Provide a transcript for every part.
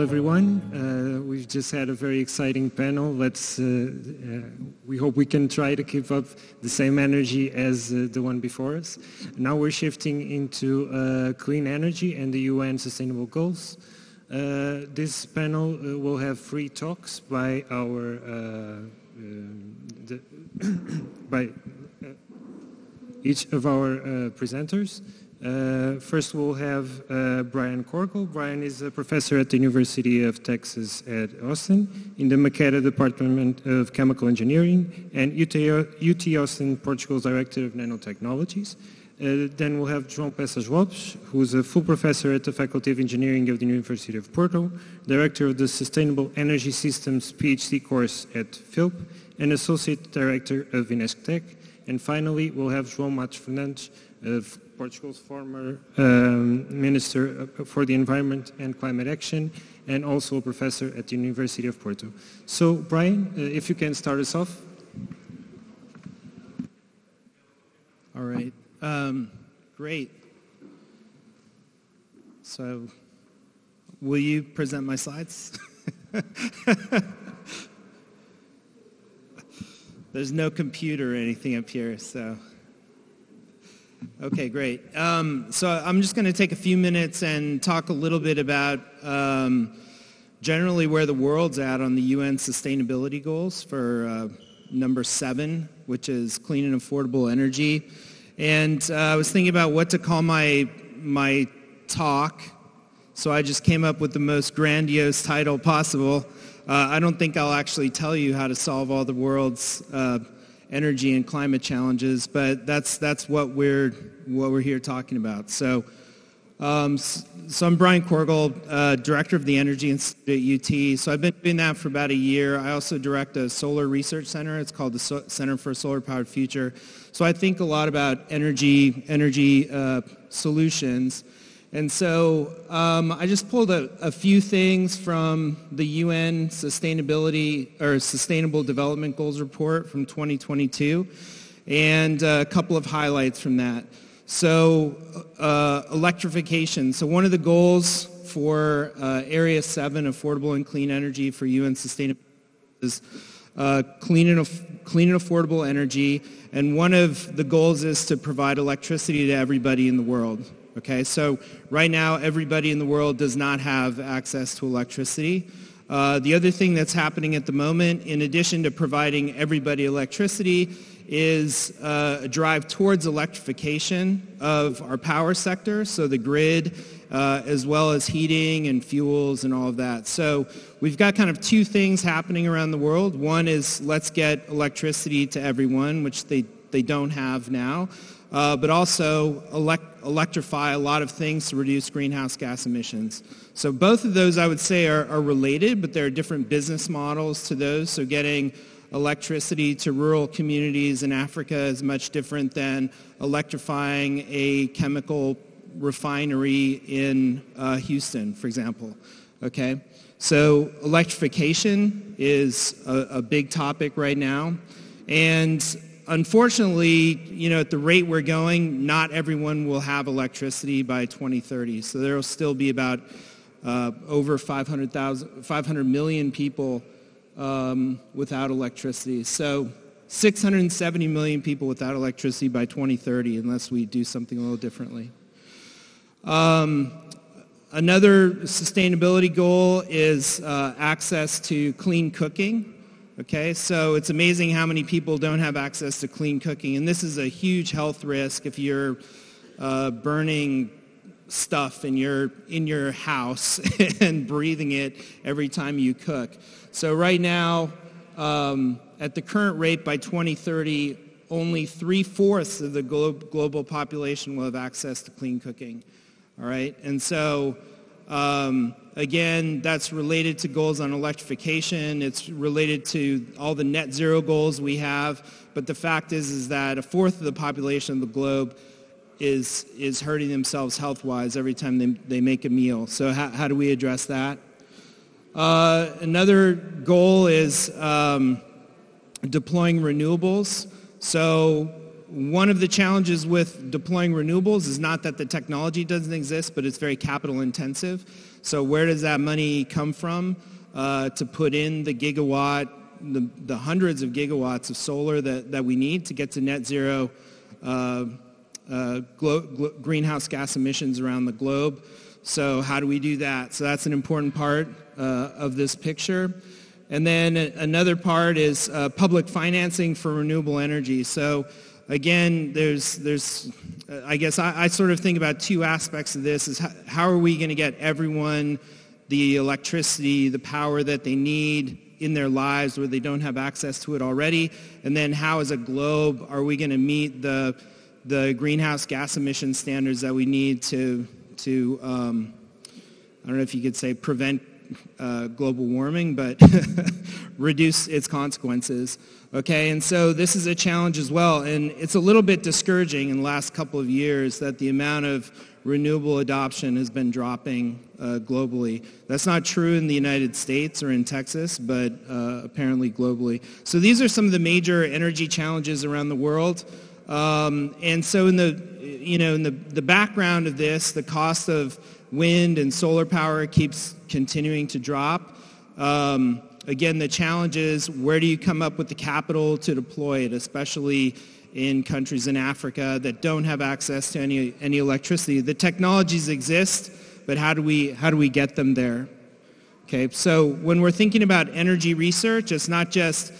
Everyone. Uh, we've just had a very exciting panel. Let's, uh, uh, we hope we can try to keep up the same energy as uh, the one before us. Now we're shifting into uh, clean energy and the UN Sustainable Goals. Uh, this panel will have three talks by our, by each of our presenters. Uh, first, we'll have uh, Brian Korgel. Brian is a professor at the University of Texas at Austin in the McKetta Department of Chemical Engineering and UT, UT Austin, Portugal's Director of Nanotechnologies. Uh, then we'll have João Peças Lopes, who's a full professor at the Faculty of Engineering of the University of Porto, Director of the Sustainable Energy Systems PhD course at FEUP, and Associate Director of INESC TEC. And finally, we'll have João Matos Fernandes, of Portugal's former um, Minister for the Environment and Climate Action, and also a professor at the University of Porto. So, Brian, uh, if you can start us off. All right. Um, great. So, will you present my slides? There's no computer or anything up here, so. Okay, great. Um, so I'm just going to take a few minutes and talk a little bit about um, generally where the world's at on the UN sustainability goals for uh, number seven, which is clean and affordable energy. And uh, I was thinking about what to call my, my talk, so I just came up with the most grandiose title possible. Uh, I don't think I'll actually tell you how to solve all the world's uh, energy and climate challenges, but that's, that's what, we're, what we're here talking about. So, um, so I'm Brian Korgel, uh, Director of the Energy Institute at UT. So I've been doing that for about a year. I also direct a solar research center. It's called the so- Center for Solar Powered Future. So I think a lot about energy, energy uh, solutions. And so um, I just pulled a, a, few things from the UN Sustainability or Sustainable Development Goals report from 2022 and a couple of highlights from that. So uh, electrification. So one of the goals for uh, Area 7, affordable and clean energy for UN Sustainability is uh, clean, and af- clean and affordable energy. And one of the goals is to provide electricity to everybody in the world. Okay, so right now everybody in the world does not have access to electricity. Uh, the other thing that's happening at the moment, in addition to providing everybody electricity, is uh, a drive towards electrification of our power sector, so the grid, uh, as well as heating and fuels and all of that. So we've got kind of two things happening around the world. One is let's get electricity to everyone, which they, they don't have now uh, but also elect- electrify a lot of things to reduce greenhouse gas emissions. So both of those, I would say, are, are related, but there are different business models to those. So getting electricity to rural communities in Africa is much different than electrifying a chemical refinery in uh, Houston, for example. Okay? So electrification is a, a big topic right now. And unfortunately, you know, at the rate we're going, not everyone will have electricity by 2030. So there will still be about uh, over 500,000, 500 million people um, without electricity. So 670 million people without electricity by 2030 unless we do something a little differently. Um, another sustainability goal is uh, access to clean cooking. Okay, so it's amazing how many people don't have access to clean cooking. And this is a huge health risk if you're uh, burning stuff in your, in your house and breathing it every time you cook. So right now, um, at the current rate by 2030, only three-fourths of the glo- global population will have access to clean cooking. All right, and so um, again, that's related to goals on electrification. It's related to all the net zero goals we have. But the fact is, is that a fourth of the population of the globe is, is hurting themselves health-wise every time they, they make a meal. So how, how do we address that? Uh, another goal is um, deploying renewables. So one of the challenges with deploying renewables is not that the technology doesn't exist, but it's very capital intensive. So where does that money come from uh, to put in the gigawatt, the, the, hundreds of gigawatts of solar that, that we need to get to net zero uh, uh, greenhouse gas emissions around the globe? So how do we do that? So that's an important part uh, of this picture. And then another part is uh, public financing for renewable energy. So again, there's, there's I guess I, I, sort of think about two aspects of this is how, how are we going to get everyone the electricity, the power that they need in their lives where they don't have access to it already? And then how as a globe are we going to meet the, the greenhouse gas emission standards that we need to, to um, I don't know if you could say prevent uh, global warming, but reduce its consequences. Okay, and so this is a challenge as well, and it's a little bit discouraging in the last couple of years that the amount of renewable adoption has been dropping uh, globally. That's not true in the United States or in Texas, but uh, apparently globally. So these are some of the major energy challenges around the world. Um, and so in the, you know, in the, the background of this, the cost of wind and solar power keeps continuing to drop. Um, again, the challenge is where do you come up with the capital to deploy it, especially in countries in Africa that don't have access to any, any electricity. The technologies exist, but how do we, how do we get them there? Okay, so when we're thinking about energy research, it's not just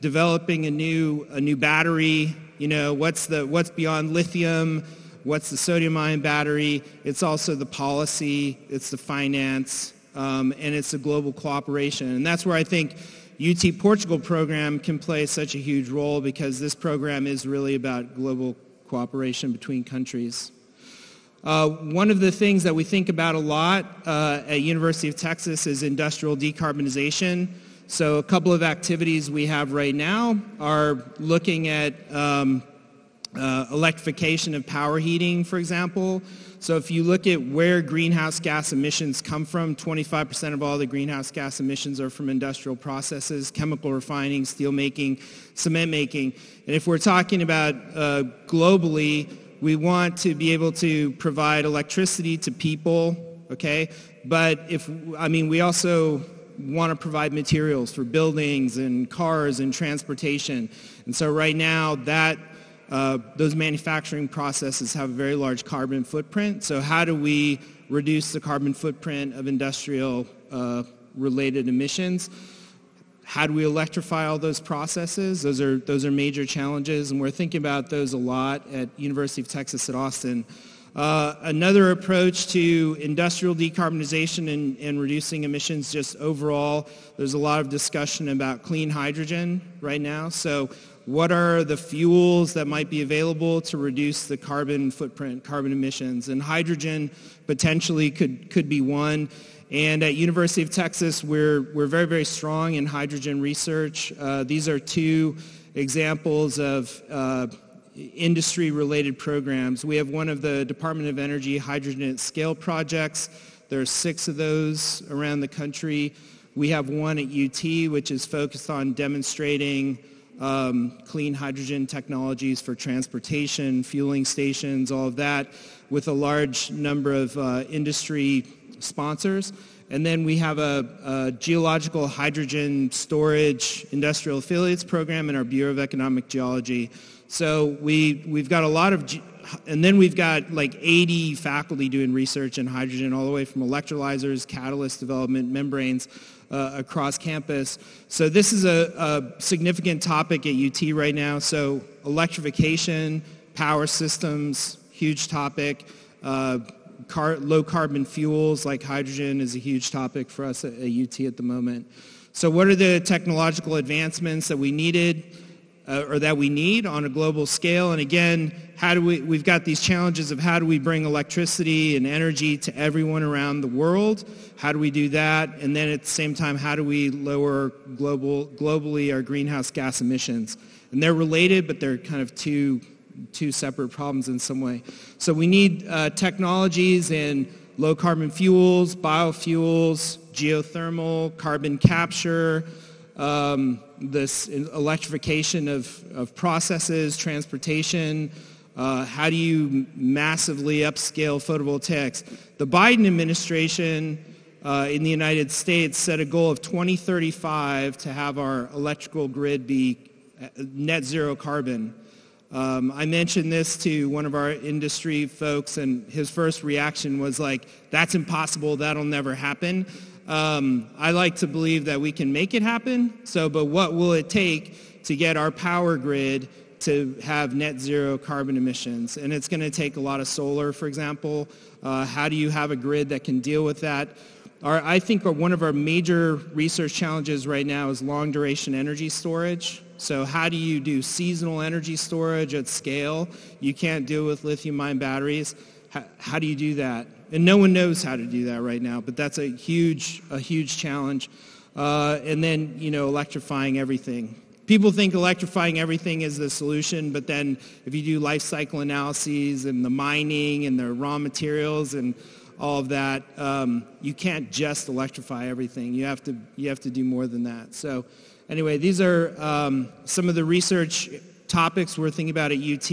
developing a new, a new battery, you know, what's, the, what's beyond lithium, what's the sodium ion battery, it's also the policy, it's the finance, um, and it's a global cooperation. And that's where I think UT Portugal program can play such a huge role because this program is really about global cooperation between countries. Uh, one of the things that we think about a lot uh, at University of Texas is industrial decarbonization. So a couple of activities we have right now are looking at um, uh, electrification of power heating, for example. So if you look at where greenhouse gas emissions come from, 25% of all the greenhouse gas emissions are from industrial processes, chemical refining, steel making, cement making. And if we're talking about uh, globally, we want to be able to provide electricity to people, okay? But if, I mean, we also want to provide materials for buildings and cars and transportation. And so right now that uh, those manufacturing processes have a very large carbon footprint. So how do we reduce the carbon footprint of industrial uh, related emissions? How do we electrify all those processes? Those are, those are major challenges, and we're thinking about those a lot at University of Texas at Austin. Uh, another approach to industrial decarbonization and, and, reducing emissions just overall, there's a lot of discussion about clean hydrogen right now. So what are the fuels that might be available to reduce the carbon footprint, carbon emissions? And hydrogen potentially could, could be one. And at University of Texas, we're, we're very, very strong in hydrogen research. Uh, these are two examples of uh, industry-related programs. We have one of the Department of Energy Hydrogen at Scale projects. There are six of those around the country. We have one at UT, which is focused on demonstrating um, clean hydrogen technologies for transportation, fueling stations, all of that, with a large number of uh, industry sponsors. And then we have a, a, geological hydrogen storage industrial affiliates program in our Bureau of Economic Geology. So we, we've got a lot of, ge- and then we've got like 80 faculty doing research in hydrogen all the way from electrolyzers, catalyst development, membranes, uh, across campus. So this is a, a, significant topic at UT right now. So electrification, power systems, huge topic. Uh, car, low carbon fuels like hydrogen is a huge topic for us at, at UT at the moment. So what are the technological advancements that we needed? Uh, or that we need on a global scale. And again, how do we, we've got these challenges of how do we bring electricity and energy to everyone around the world? How do we do that? And then at the same time, how do we lower global, globally our greenhouse gas emissions? And they're related, but they're kind of two, two separate problems in some way. So we need uh, technologies in low carbon fuels, biofuels, geothermal, carbon capture, um, this electrification of, of processes, transportation, uh, how do you massively upscale photovoltaics? The Biden administration uh, in the United States set a goal of 2035 to have our electrical grid be uh, net zero carbon. Um, I mentioned this to one of our industry folks, and his first reaction was like, that's impossible, that'll never happen. Um, I like to believe that we can make it happen. So, but what will it take to get our power grid to have net zero carbon emissions? And it's going to take a lot of solar, for example. Uh, how do you have a grid that can deal with that? Our, I think one of our major research challenges right now is long duration energy storage. So how do you do seasonal energy storage at scale? You can't deal with lithium ion batteries. How, how do you do that? And no one knows how to do that right now, but that's a huge, a huge challenge. Uh, and then, you know, electrifying everything. People think electrifying everything is the solution, but then if you do life cycle analyses and the mining and the raw materials and all of that, um, you can't just electrify everything. You have to, you have to do more than that. So anyway, these are um, some of the research topics we're thinking about at UT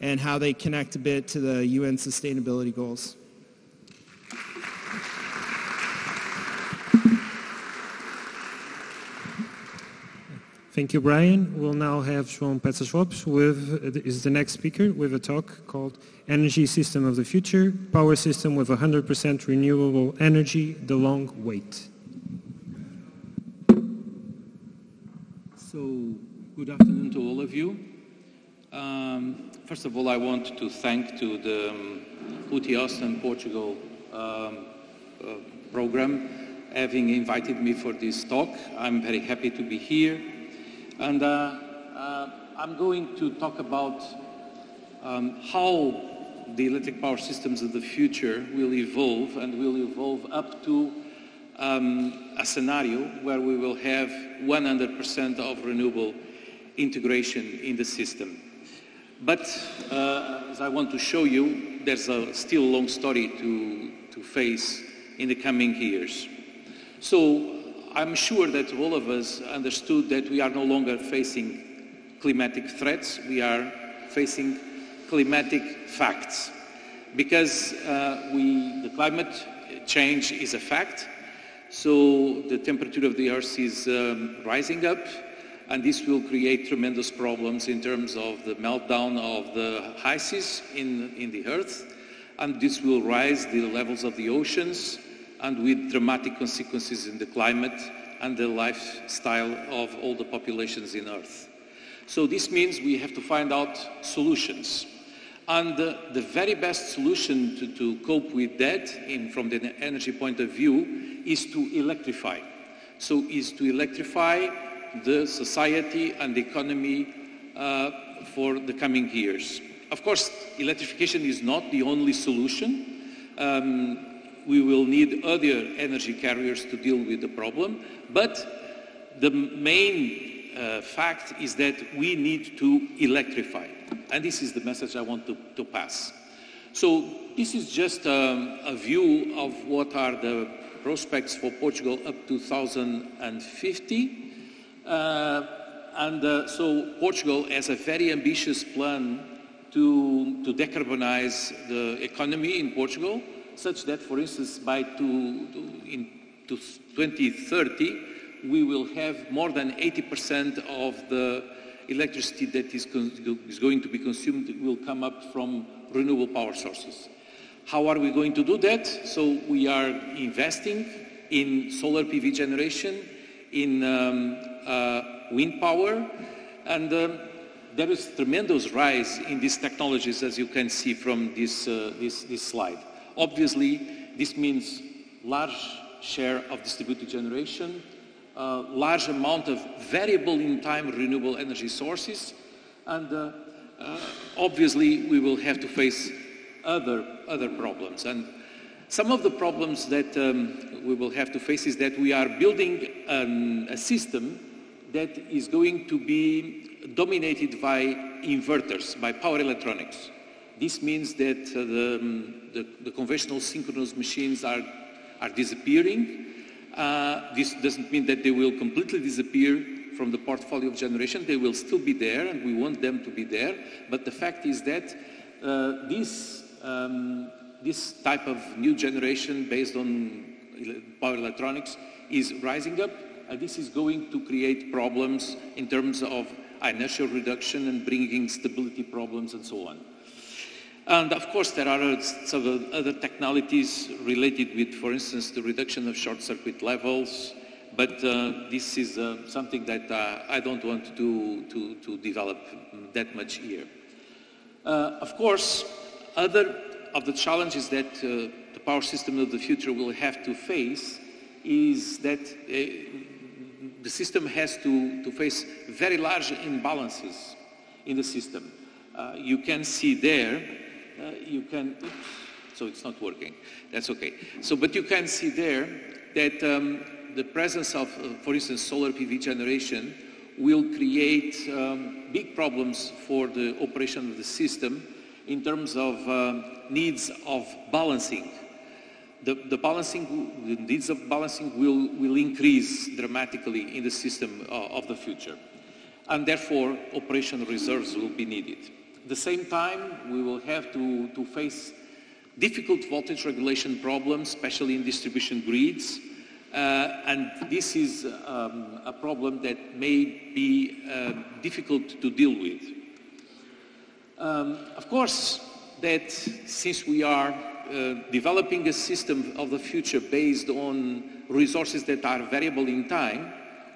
and how they connect a bit to the UN sustainability goals. Thank you, Brian. We'll now have João Peças Lopes with, is the next speaker with a talk called Energy System of the Future, Power System with 100% Renewable Energy, The Long Wait. So, good afternoon to all of you. Um, first of all, I want to thank to the um, and Portugal um, uh, program having invited me for this talk. I'm very happy to be here and uh, uh, I'm going to talk about um, how the electric power systems of the future will evolve and will evolve up to um, a scenario where we will have 100% of renewable integration in the system. But uh, as I want to show you, there's a still long story to, to face in the coming years. So I'm sure that all of us understood that we are no longer facing climatic threats, we are facing climatic facts. Because uh, we, the climate change is a fact, so the temperature of the Earth is um, rising up, and this will create tremendous problems in terms of the meltdown of the ices in, in the Earth, and this will rise the levels of the oceans, and with dramatic consequences in the climate and the lifestyle of all the populations in Earth. So this means we have to find out solutions. And uh, the very best solution to, to cope with that in, from the energy point of view is to electrify. So is to electrify the society and the economy uh, for the coming years. Of course, electrification is not the only solution. Um, we will need other energy carriers to deal with the problem, but the main uh, fact is that we need to electrify. And this is the message I want to, to pass. So this is just um, a view of what are the prospects for Portugal up to 2050. Uh, and uh, so Portugal has a very ambitious plan to, to decarbonize the economy in Portugal such that, for instance, by two, in 2030, we will have more than 80% of the electricity that is, is, going to be consumed will come up from renewable power sources. How are we going to do that? So we are investing in solar PV generation, in um, uh, wind power, and um, there is tremendous rise in these technologies, as you can see from this, uh, this, this slide. Obviously, this means large share of distributed generation, uh, large amount of variable in time renewable energy sources, and uh, uh, obviously we will have to face other, other problems. And some of the problems that um, we will have to face is that we are building a system that is going to be dominated by inverters, by power electronics. This means that uh, the, um, the, the, conventional synchronous machines are, are disappearing Uh, this doesn't mean that they will completely disappear from the portfolio of generation. They will still be there and we want them to be there. But the fact is that uh, this, um, this type of new generation based on power electronics is rising up and this is going to create problems in terms of inertial reduction and bringing stability problems and so on. And of course, there are several other technologies related with, for instance, the reduction of short circuit levels, but uh, this is uh, something that uh, I don't want to, to, to, develop that much here. Uh, of course, other of the challenges that uh, the power system of the future will have to face is that uh, the system has to, to face very large imbalances in the system. you can see there uh, you can, oops, so it's not working. That's okay. So, but you can see there that um, the presence of, uh, for instance, solar PV generation will create um, big problems for the operation of the system in terms of um, needs of balancing. The, the, balancing, the needs of balancing will, will increase dramatically in the system uh, of the future. And therefore, operational reserves will be needed. At the same time, we will have to, to face difficult voltage regulation problems, especially in distribution grids. Uh, and this is um, a problem that may be uh, difficult to deal with. Um, of course, that since we are uh, developing a system of the future based on resources that are variable in time,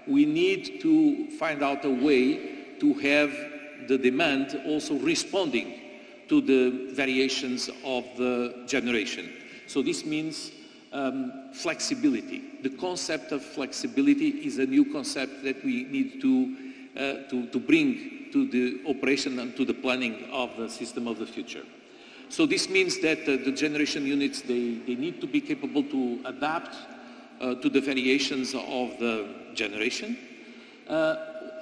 we need to find out a way to have the demand also responding to the variations of the generation. So this means um, flexibility. The concept of flexibility is a new concept that we need to, uh, to, to bring to the operation and to the planning of the system of the future. So this means that uh, the generation units, they, they need to be capable to adapt uh, to the variations of the generation.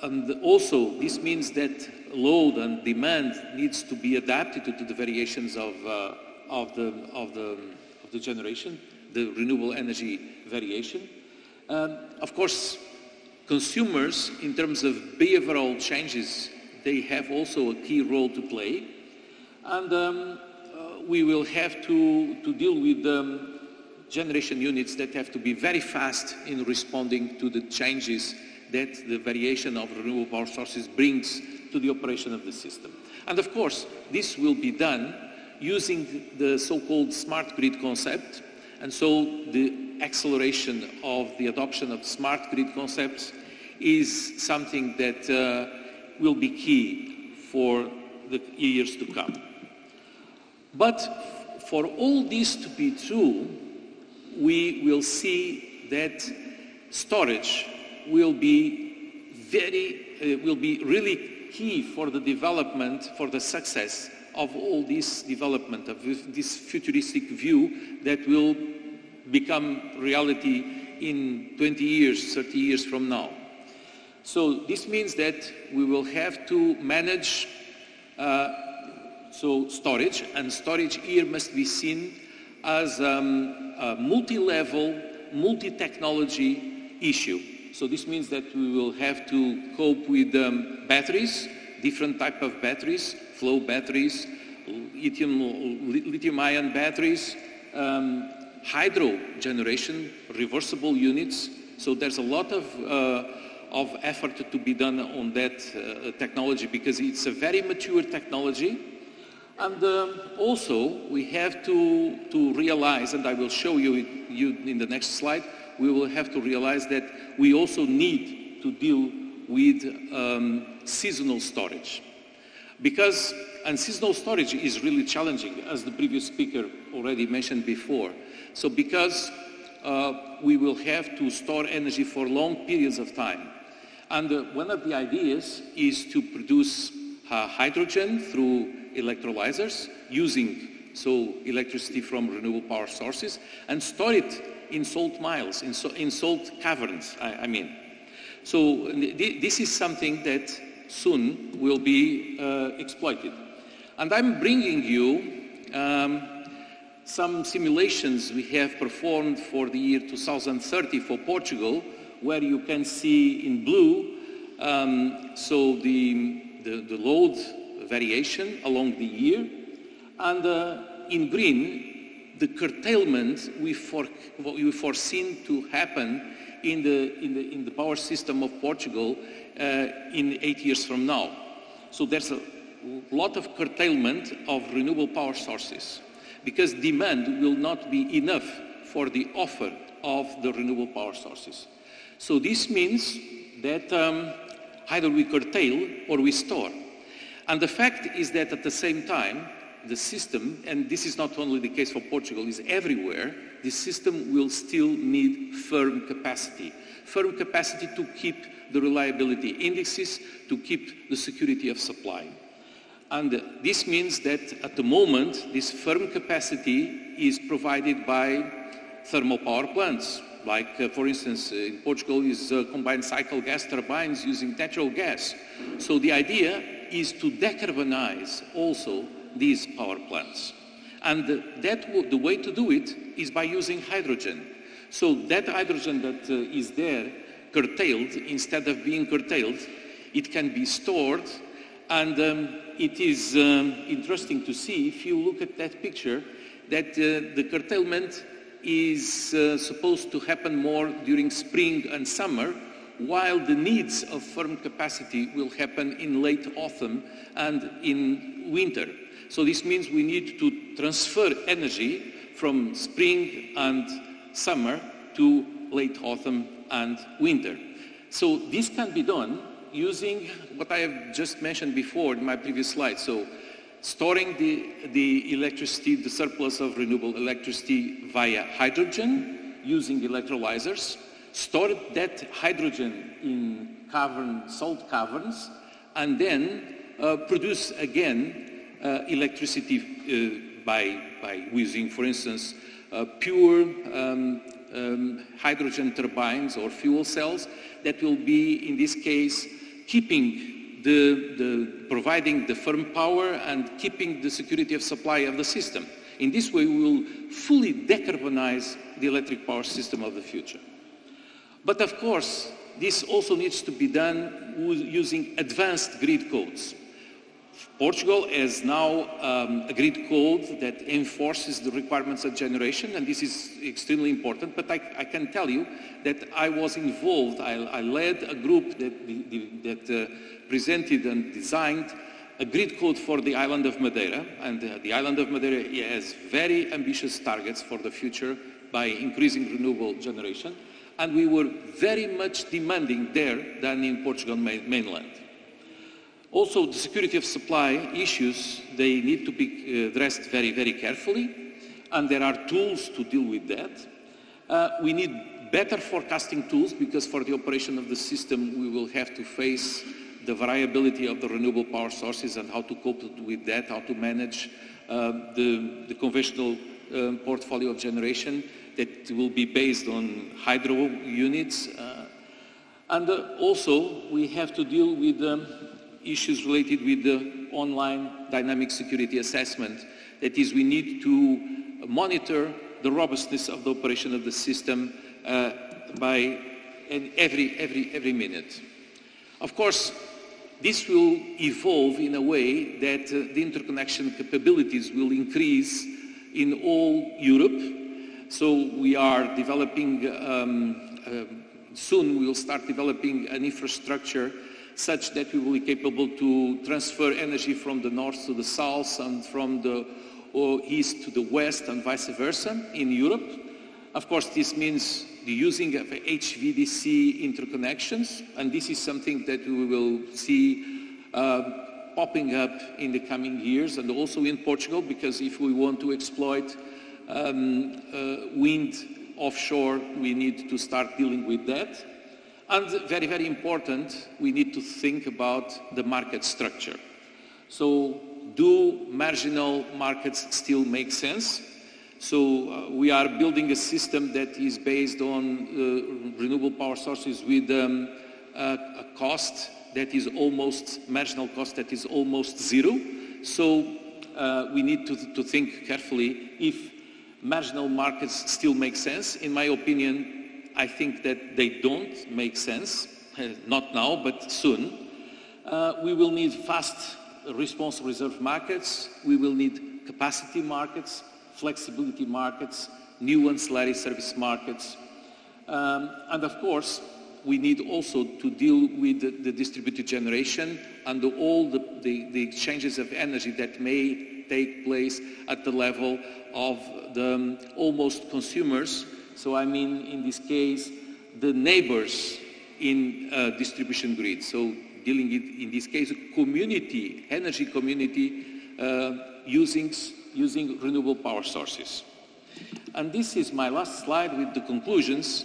And also, this means that load and demand needs to be adapted to, the variations of, uh, of, the, of, the, of the generation, the renewable energy variation. Um, of course, consumers, in terms of behavioral changes, they have also a key role to play. And um, uh, we will have to, to deal with um, generation units that have to be very fast in responding to the changes that the variation of renewable power sources brings to the operation of the system. And of course, this will be done using the so-called smart grid concept. And so the acceleration of the adoption of smart grid concepts is something that uh, will be key for the years to come. But for all this to be true, we will see that storage will be very, uh, will be really key for the development, for the success of all this development, of this futuristic view that will become reality in 20 years, 30 years from now. So this means that we will have to manage uh, so storage, and storage here must be seen as um, a multi-level, multi-technology issue. So this means that we will have to cope with um, batteries, different type of batteries, flow batteries, lithium, lithium ion batteries, um, hydro generation, reversible units. So there's a lot of, uh, of effort to be done on that uh, technology because it's a very mature technology. And um, also we have to, to realize, and I will show you, you in the next slide, we will have to realize that we also need to deal with um, seasonal storage. Because, and seasonal storage is really challenging, as the previous speaker already mentioned before. So because uh, we will have to store energy for long periods of time. And uh, one of the ideas is to produce uh, hydrogen through electrolyzers using so electricity from renewable power sources and store it in salt miles, in, so, in salt caverns, I, I, mean. So th this is something that soon will be uh, exploited. And I'm bringing you um, some simulations we have performed for the year 2030 for Portugal, where you can see in blue, um, so the, the, the, load variation along the year, and uh, in green, the curtailment we, for, we foreseen to happen in the, in the, in the power system of Portugal uh, in eight years from now. So there's a lot of curtailment of renewable power sources because demand will not be enough for the offer of the renewable power sources. So this means that um, either we curtail or we store. And the fact is that at the same time, the system, and this is not only the case for Portugal, is everywhere, the system will still need firm capacity. Firm capacity to keep the reliability indices, to keep the security of supply. And this means that at the moment, this firm capacity is provided by thermal power plants, like, uh, for instance, uh, in Portugal is uh, combined cycle gas turbines using natural gas. So the idea is to decarbonize also these power plants. And that the way to do it is by using hydrogen. So that hydrogen that uh, is there curtailed, instead of being curtailed, it can be stored. And um, it is um, interesting to see, if you look at that picture, that uh, the curtailment is uh, supposed to happen more during spring and summer, while the needs of firm capacity will happen in late autumn and in winter. So this means we need to transfer energy from spring and summer to late autumn and winter. So this can be done using what I have just mentioned before in my previous slide. So storing the, the electricity, the surplus of renewable electricity via hydrogen using electrolyzers, store that hydrogen in cavern, salt caverns, and then uh, produce again electricity uh, by, by using, for instance, uh, pure um, um, hydrogen turbines or fuel cells that will be, in this case, keeping the, the, providing the firm power and keeping the security of supply of the system. In this way, we will fully decarbonize the electric power system of the future. But of course, this also needs to be done using advanced grid codes. Portugal has now um, a grid code that enforces the requirements of generation, and this is extremely important. But I, I can tell you that I was involved, I, I led a group that, that uh, presented and designed a grid code for the island of Madeira. And uh, the island of Madeira has very ambitious targets for the future by increasing renewable generation. And we were very much demanding there than in Portugal mainland. Also, the security of supply issues, they need to be uh, addressed very, very carefully, and there are tools to deal with that. Uh, we need better forecasting tools because for the operation of the system, we will have to face the variability of the renewable power sources and how to cope with that, how to manage uh, the, the, conventional um, portfolio of generation that will be based on hydro units. Uh, and uh, also, we have to deal with um, issues related with the online dynamic security assessment. That is, we need to monitor the robustness of the operation of the system uh, by every, every, every minute. Of course, this will evolve in a way that uh, the interconnection capabilities will increase in all Europe. So we are developing, um, uh, soon we will start developing an infrastructure such that we will be capable to transfer energy from the north to the south and from the east to the west and vice versa in Europe. Of course, this means the using of HVDC interconnections, and this is something that we will see uh, popping up in the coming years and also in Portugal, because if we want to exploit um, uh, wind offshore, we need to start dealing with that. And very, very important, we need to think about the market structure. So do marginal markets still make sense? So uh, we are building a system that is based on uh, renewable power sources with um, a, cost that is almost, marginal cost that is almost zero. So uh, we need to, to think carefully if marginal markets still make sense. In my opinion, I think that they don't make sense, not now, but soon. Uh, we will need fast response reserve markets. We will need capacity markets, flexibility markets, new ancillary service markets. Um, and of course, we need also to deal with the, the distributed generation and the, all the, the, the, exchanges of energy that may take place at the level of the um, almost consumers. So I mean, in this case, the neighbors in uh, distribution grid. So dealing with, in this case, a community, energy community uh, using, using renewable power sources. And this is my last slide with the conclusions,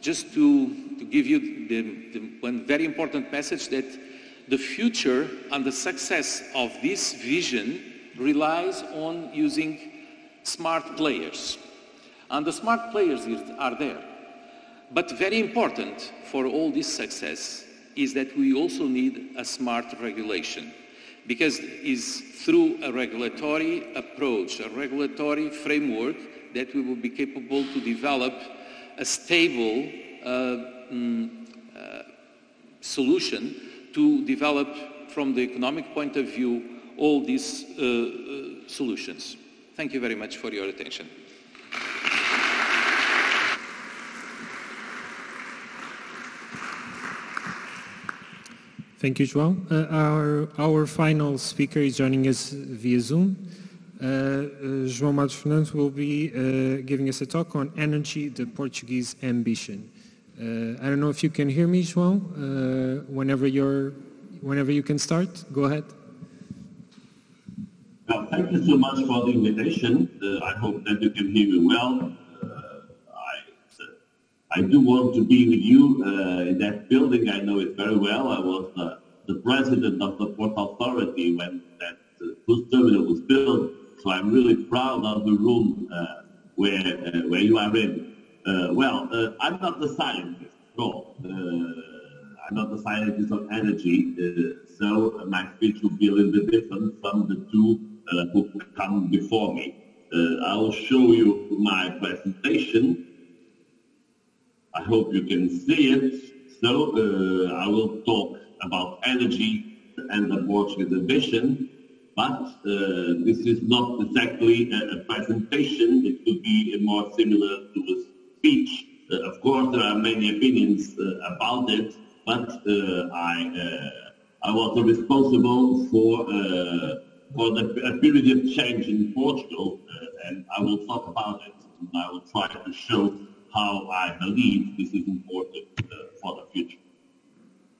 just to, to give you the, the, one very important message that the future and the success of this vision relies on using smart players. And the smart players are there. But very important for all this success is that we also need a smart regulation because it's through a regulatory approach, a regulatory framework that we will be capable to develop a stable uh, mm, uh, solution to develop from the economic point of view all these uh, uh solutions. Thank you very much for your attention. Thank you, João. Uh, our, our final speaker is joining us via Zoom. Uh, uh, João Matos Fernandes will be giving us a talk on energy, the Portuguese ambition. I don't know if you can hear me, João. Whenever, whenever you can start, go ahead. Well, thank you so much for the invitation. I hope that you can hear me well. I do want to be with you uh, in that building. I know it very well. I was uh, the president of the Port Authority when that uh, cruise terminal was built. So I'm really proud of the room uh, where uh, where you are in. Uh, well, I'm not the scientist all. I'm not the scientist of energy, so my speech will be a little bit different from the two who come before me. I will show you my presentation. I hope you can see it. So uh, I will talk about energy and the Portuguese ambition, but uh, this is not exactly a, a, presentation. It could be more similar to a speech. Uh, of course, there are many opinions uh, about it, but uh, I uh, I was responsible for for the period of change in Portugal, and I will talk about it. And I will try to show how I believe this is important uh, for the future.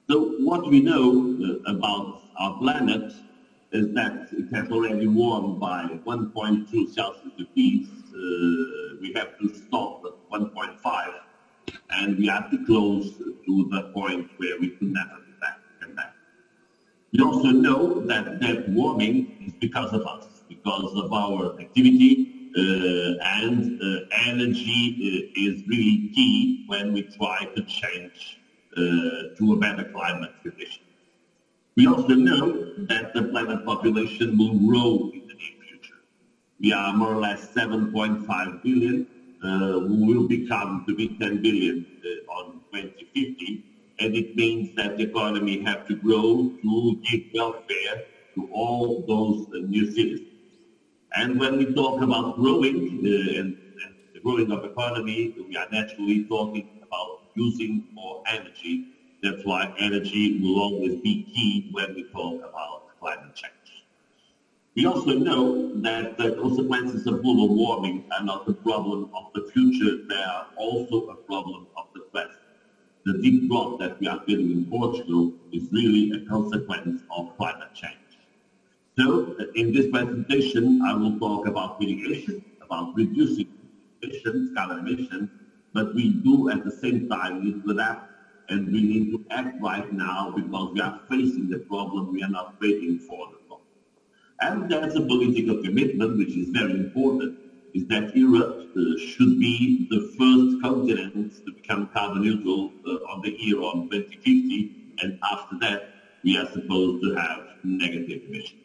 So what we know uh, about our planet is that it has already warmed by 1.2 Celsius degrees. Uh, we have to stop at 1.5 and we are too close to the point where we could never be back. back. We also know that that warming is because of us, because of our activity, and uh, energy uh, is really key when we try to change to a better climate condition. We also know that the planet population will grow in the near future. We are more or less 7.5 billion, uh, will become to be 10 billion uh, on 2050, and it means that the economy have to grow to give welfare to all those uh, new citizens. And when we talk about growing uh, and, and, the growing of economy, we are naturally talking about using more energy. That's why energy will always be key when we talk about climate change. We also know that the consequences of global warming are not the problem of the future, they are also a problem of the present. The deep drought that we are feeling in Portugal is really a consequence of climate change. So in this presentation, I will talk about mitigation, about reducing emissions, carbon emissions, but we do at the same time need to adapt and we need to act right now because we are facing the problem, we are not waiting for the problem. And there's a political commitment, which is very important, is that Europe uh, should be the first continent to become carbon neutral uh, on the year on 2050, and after that, we are supposed to have negative emissions.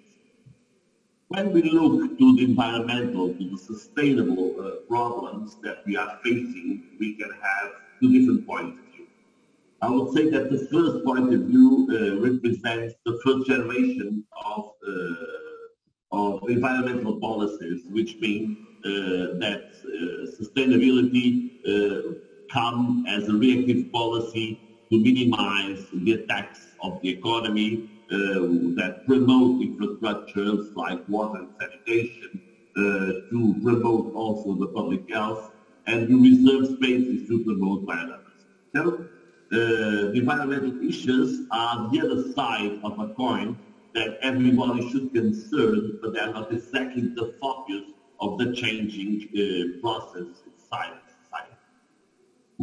When we look to the environmental, to the sustainable uh, problems that we are facing, we can have two different points of view. I would say that the first point of view uh, represents the first generation of, uh, of environmental policies, which means uh, that uh, sustainability uh, come as a reactive policy to minimize the attacks of the economy that promote infrastructures like water and sanitation, to promote also the public health, and to reserve spaces to promote biodiversity. So, uh, environmental issues are the other side of a coin that everybody should concern, but they are not exactly the focus of the changing uh, process inside society.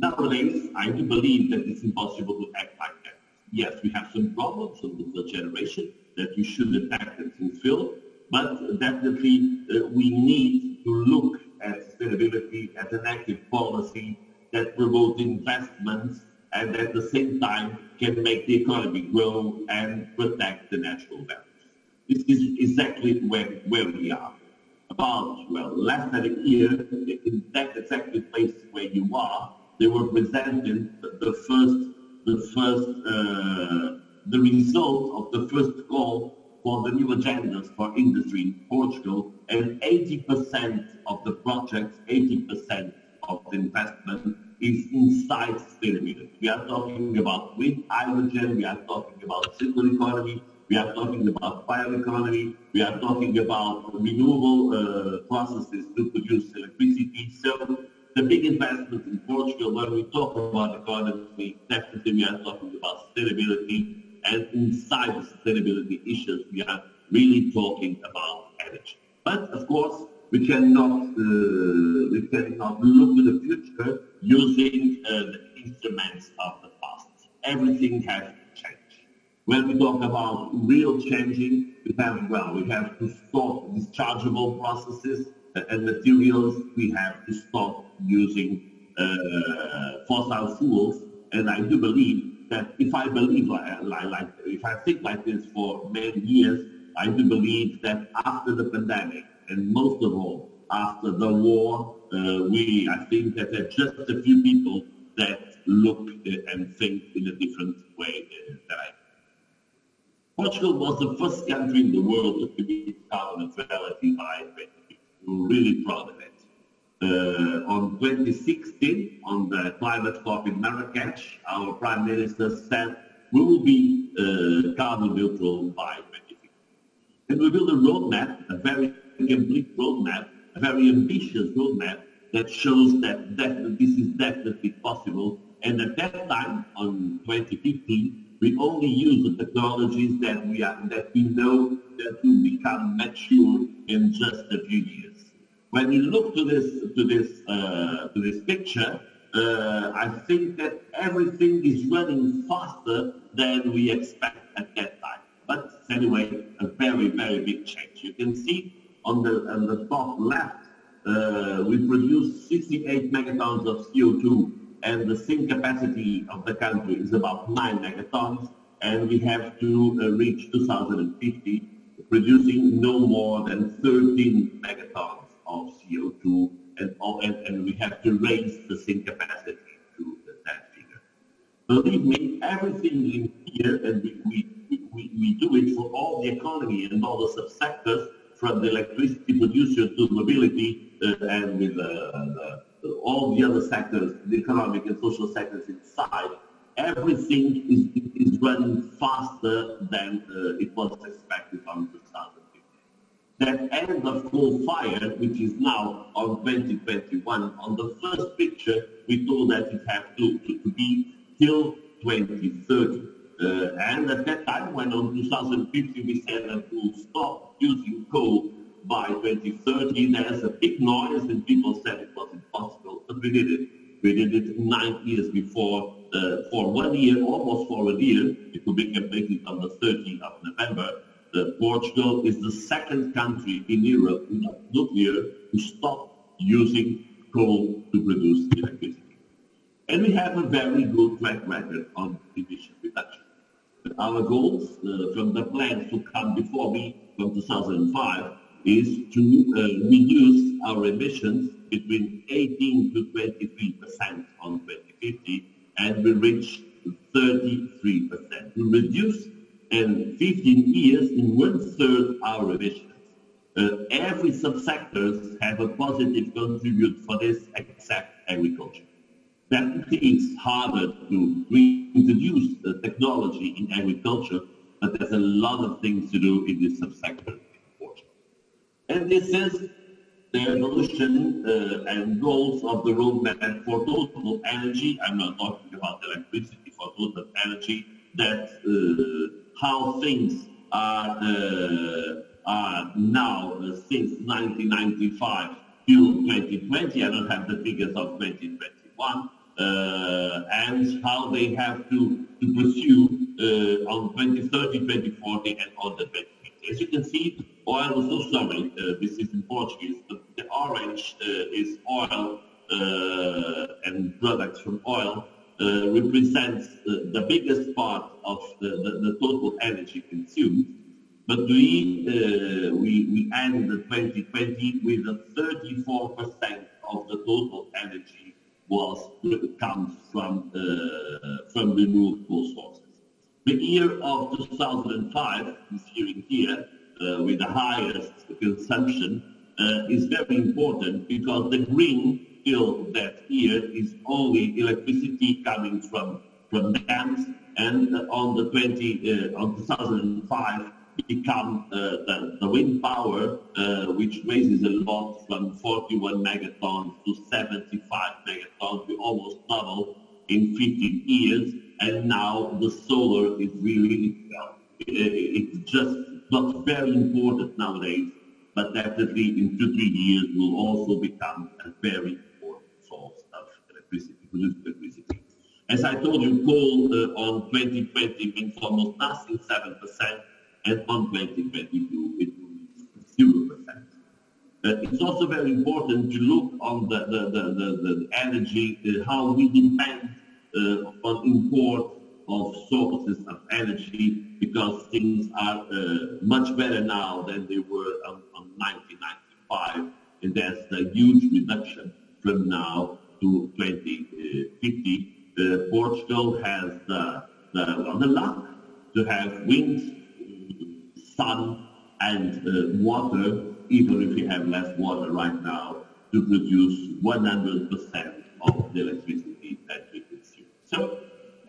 Nowadays, I do believe that it's impossible to act like that. Yes, we have some problems of the generation that we should attack and fulfill, but definitely uh, we need to look at sustainability as an active policy that promotes investments and at the same time can make the economy grow and protect the natural values. This is exactly where, where we are about, well, less than a year, in that exactly place where you are, they were presenting the first, the first, uh, the result of the first call for the new agendas for industry in Portugal, and 80% of the projects, 80% of the investment is inside sustainability. We are talking about wind hydrogen, we are talking about circular economy, we are talking about bioeconomy. We are talking about renewable uh, processes to produce electricity. So the big investments in Portugal, when we talk about economy, definitely we are talking about sustainability. And inside the sustainability issues, we are really talking about energy. But of course, we cannot uh, we cannot look to the future using uh, the instruments of the past. Everything has changed. when we talk about real changing, we have, well, we have to stop dischargeable processes and materials. We have to stop using uh, fossil fuels. And I do believe that if I believe like, like, if I think like this for many years, I do believe that after the pandemic, and most of all after the war, uh, we, I think that there are just a few people that look and think in a different way uh, that I Portugal was the first country in the world to commit carbon neutrality by 2050. We're really proud of it. Uh, on 2016, on the climate COP in Marrakech, our Prime Minister said we will be uh, carbon neutral by 2050. And we built a roadmap, a very complete roadmap, a very ambitious roadmap that shows that, that this is definitely possible. And at that time, on 2015, we only use the technologies that we are, that we know that will become mature in just a few years. When you look to this to this uh, to this picture, uh, I think that everything is running faster than we expect at that time. But anyway, a very very big change. You can see on the on the top left, uh, we produce 68 megatons of CO2 and the sink capacity of the country is about 9 megatons, and we have to uh, reach 2050 producing no more than 13 megatons of CO2, and, and, and we have to raise the sink capacity to that figure. Believe me, everything in here, and we, we, we, we do it for all the economy and all the subsectors, from the electricity producer to mobility uh, and with uh, the all the other sectors, the economic and social sectors inside, everything is, is running faster than uh, it was expected on 2015. That end of coal fire, which is now on 2021, on the first picture, we told that it had to, to, to be till 2030. Uh, and at that time, when on 2050 we said that we'll stop using coal by 2030, there's a big noise and people said it was impossible, but we did it. We did it nine years before, uh, for one year, almost for a year. It will be completed on the 30th of November. Portugal is the second country in Europe, not nuclear, to stop using coal to produce electricity. And we have a very good track record on emission reduction. Our goals uh, from the plans to come before me from 2005 is to uh, reduce our emissions between 18 to 23 percent on 2050, and we reach 33 percent. We reduce in 15 years in one third our emissions. Uh, every subsectors have a positive contribute for this except agriculture. Definitely it's harder to reintroduce the technology in agriculture, but there's a lot of things to do in this subsector And this is the evolution uh, and goals of the roadmap for total energy. I'm not talking about electricity for total energy, that uh, how things are, uh, are now uh, since 1995 till 2020. I don't have the figures of 2021. Uh, and how they have to, to pursue uh, on 2030, 2040, and on the 2050. As you can see, oil, so sorry, uh, this is in Portuguese, but the orange is oil and products from oil, uh, represents uh, the biggest part of the, the, the, total energy consumed. But we, uh, we, we end 2020 with a 34% of the total energy was comes from, uh, from renewable sources. The year of 2005, this year here, uh, with the highest consumption, uh, is very important because the green still that year is only electricity coming from from dams, and on the 20 uh, on 2005 become uh, the, the, wind power, uh, which raises a lot from 41 megatons to 75 megatons. We almost double in 15 years, and now the solar is really, it's just not very important nowadays, but definitely in two, three years will also become a very electricity, As I told you, coal uh, on 2020 means almost nothing, 7%, and on 2022 it will 0%. Uh, it's also very important to look on the, the, the, the, the energy, uh, how we depend uh, on import of sources of energy because things are uh, much better now than they were on, on 1995 and there's a huge reduction from now to 2050, uh, Portugal has the, the, the luck to have wind, sun, and uh, water, even if we have less water right now, to produce 100% of the electricity that we consume. So,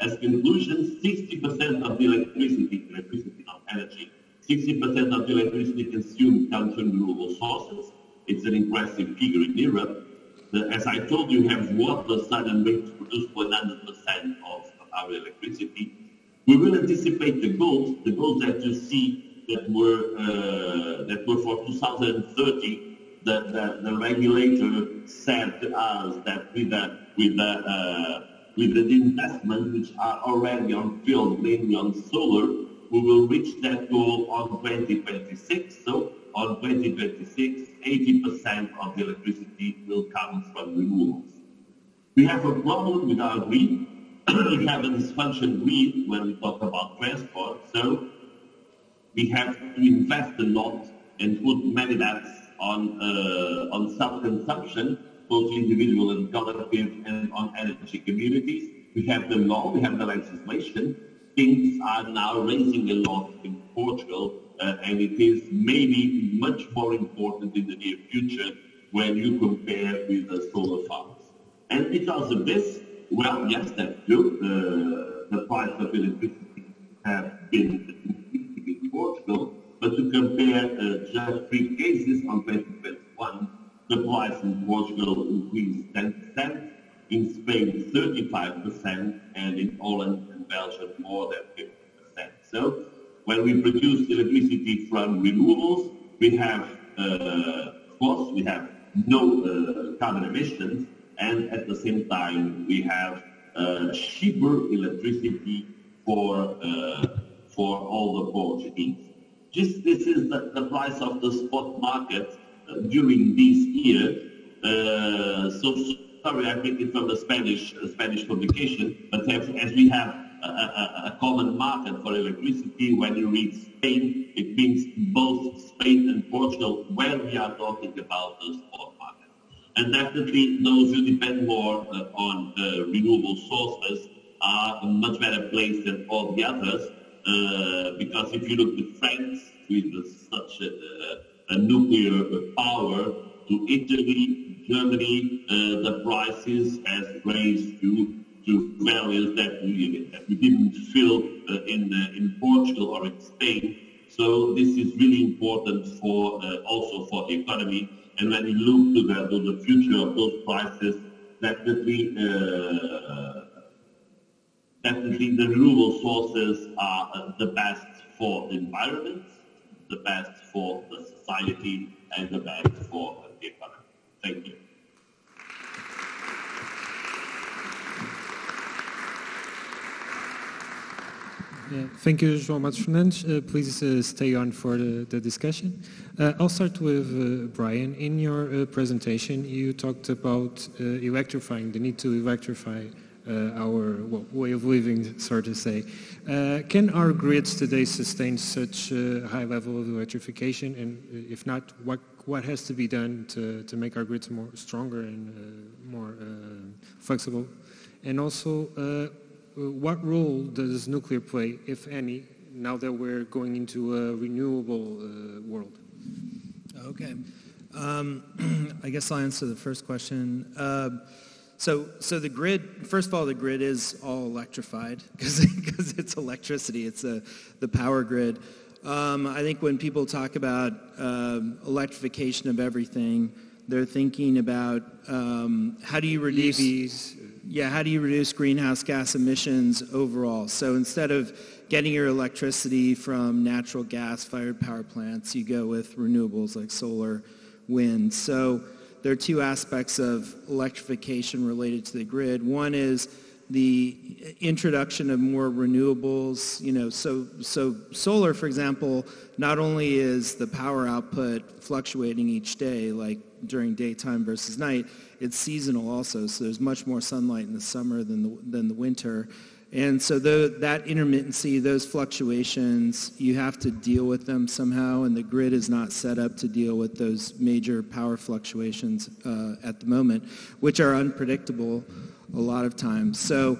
as conclusion, 60% of the electricity, electricity not energy, 60% of the electricity consumed comes from renewable sources. It's an impressive figure in Europe as I told you, have water, sun, and wind produce 100% of our electricity. We will anticipate the goals, the goals that you see that were uh, that were for 2030. The, the, the regulator said to us that with the with the uh, with the investments which are already on field, mainly on solar, we will reach that goal on 2026. So on 2026, 80% of the electricity will come from renewables. We have a problem with our grid. we have a dysfunction grid when we talk about transport, so we have to invest a lot and put many debts on, uh, on self-consumption, both individual and collective, and on energy communities. We have the law, we have the legislation. Things are now raising a lot in Portugal and it is maybe much more important in the near future when you compare with the solar farms. And because of this, well, yes, that's true. Uh, the price of electricity has been in Portugal, but to compare uh, just three cases on 2021, the price in Portugal increased 10%, in Spain 35%, and in Holland and Belgium more than 50%. So when we produce electricity from renewables, we have, uh, of course, we have no uh, carbon emissions, and at the same time, we have uh, cheaper electricity for uh, for all the Portuguese. Just this is the, the price of the spot market uh, during this year. Uh, so sorry, I think it's from the Spanish Spanish publication, but as, as we have a, common market for electricity. When you read Spain, it means both Spain and Portugal when we are talking about the spot market. And definitely those who depend more uh, on uh, renewable sources are much better placed than all the others uh, because if you look to France with such a, a nuclear power, to Italy, Germany, uh, the prices has raised to to that we, didn't feel uh, in uh, in Portugal or in Spain. So this is really important for uh, also for the economy. And when we look to the, to the future of those prices, definitely definitely the renewable sources are the best for the environment, the best for the society, and the best for the economy. Thank you. Yeah, thank you, João Matos Fernandes. Uh, please uh, stay on for the, the discussion. Uh, I'll start with uh, Brian. In your uh, presentation, you talked about uh, electrifying, the need to electrify our well, way of living, so to say. can our grids today sustain such a high level of electrification? And if not, what, what has to be done to, to make our grids more stronger and more flexible? And also, what role does nuclear play, if any, now that we're going into a renewable uh, world? Okay. Um, I guess I'll answer the first question. Uh, so, so the grid, first of all, the grid is all electrified because it's electricity. It's a, the power grid. Um, I think when people talk about um, electrification of everything, they're thinking about um, how do you reduce EVs, yeah, how do you reduce greenhouse gas emissions overall? So instead of getting your electricity from natural gas-fired power plants, you go with renewables like solar, wind. So there are two aspects of electrification related to the grid. One is the introduction of more renewables, you know, so, so solar, for example, not only is the power output fluctuating each day, like during daytime versus night, it's seasonal also, so there's much more sunlight in the summer than the, than the winter. And so the, that intermittency, those fluctuations, you have to deal with them somehow, and the grid is not set up to deal with those major power fluctuations uh, at the moment, which are unpredictable a lot of times. So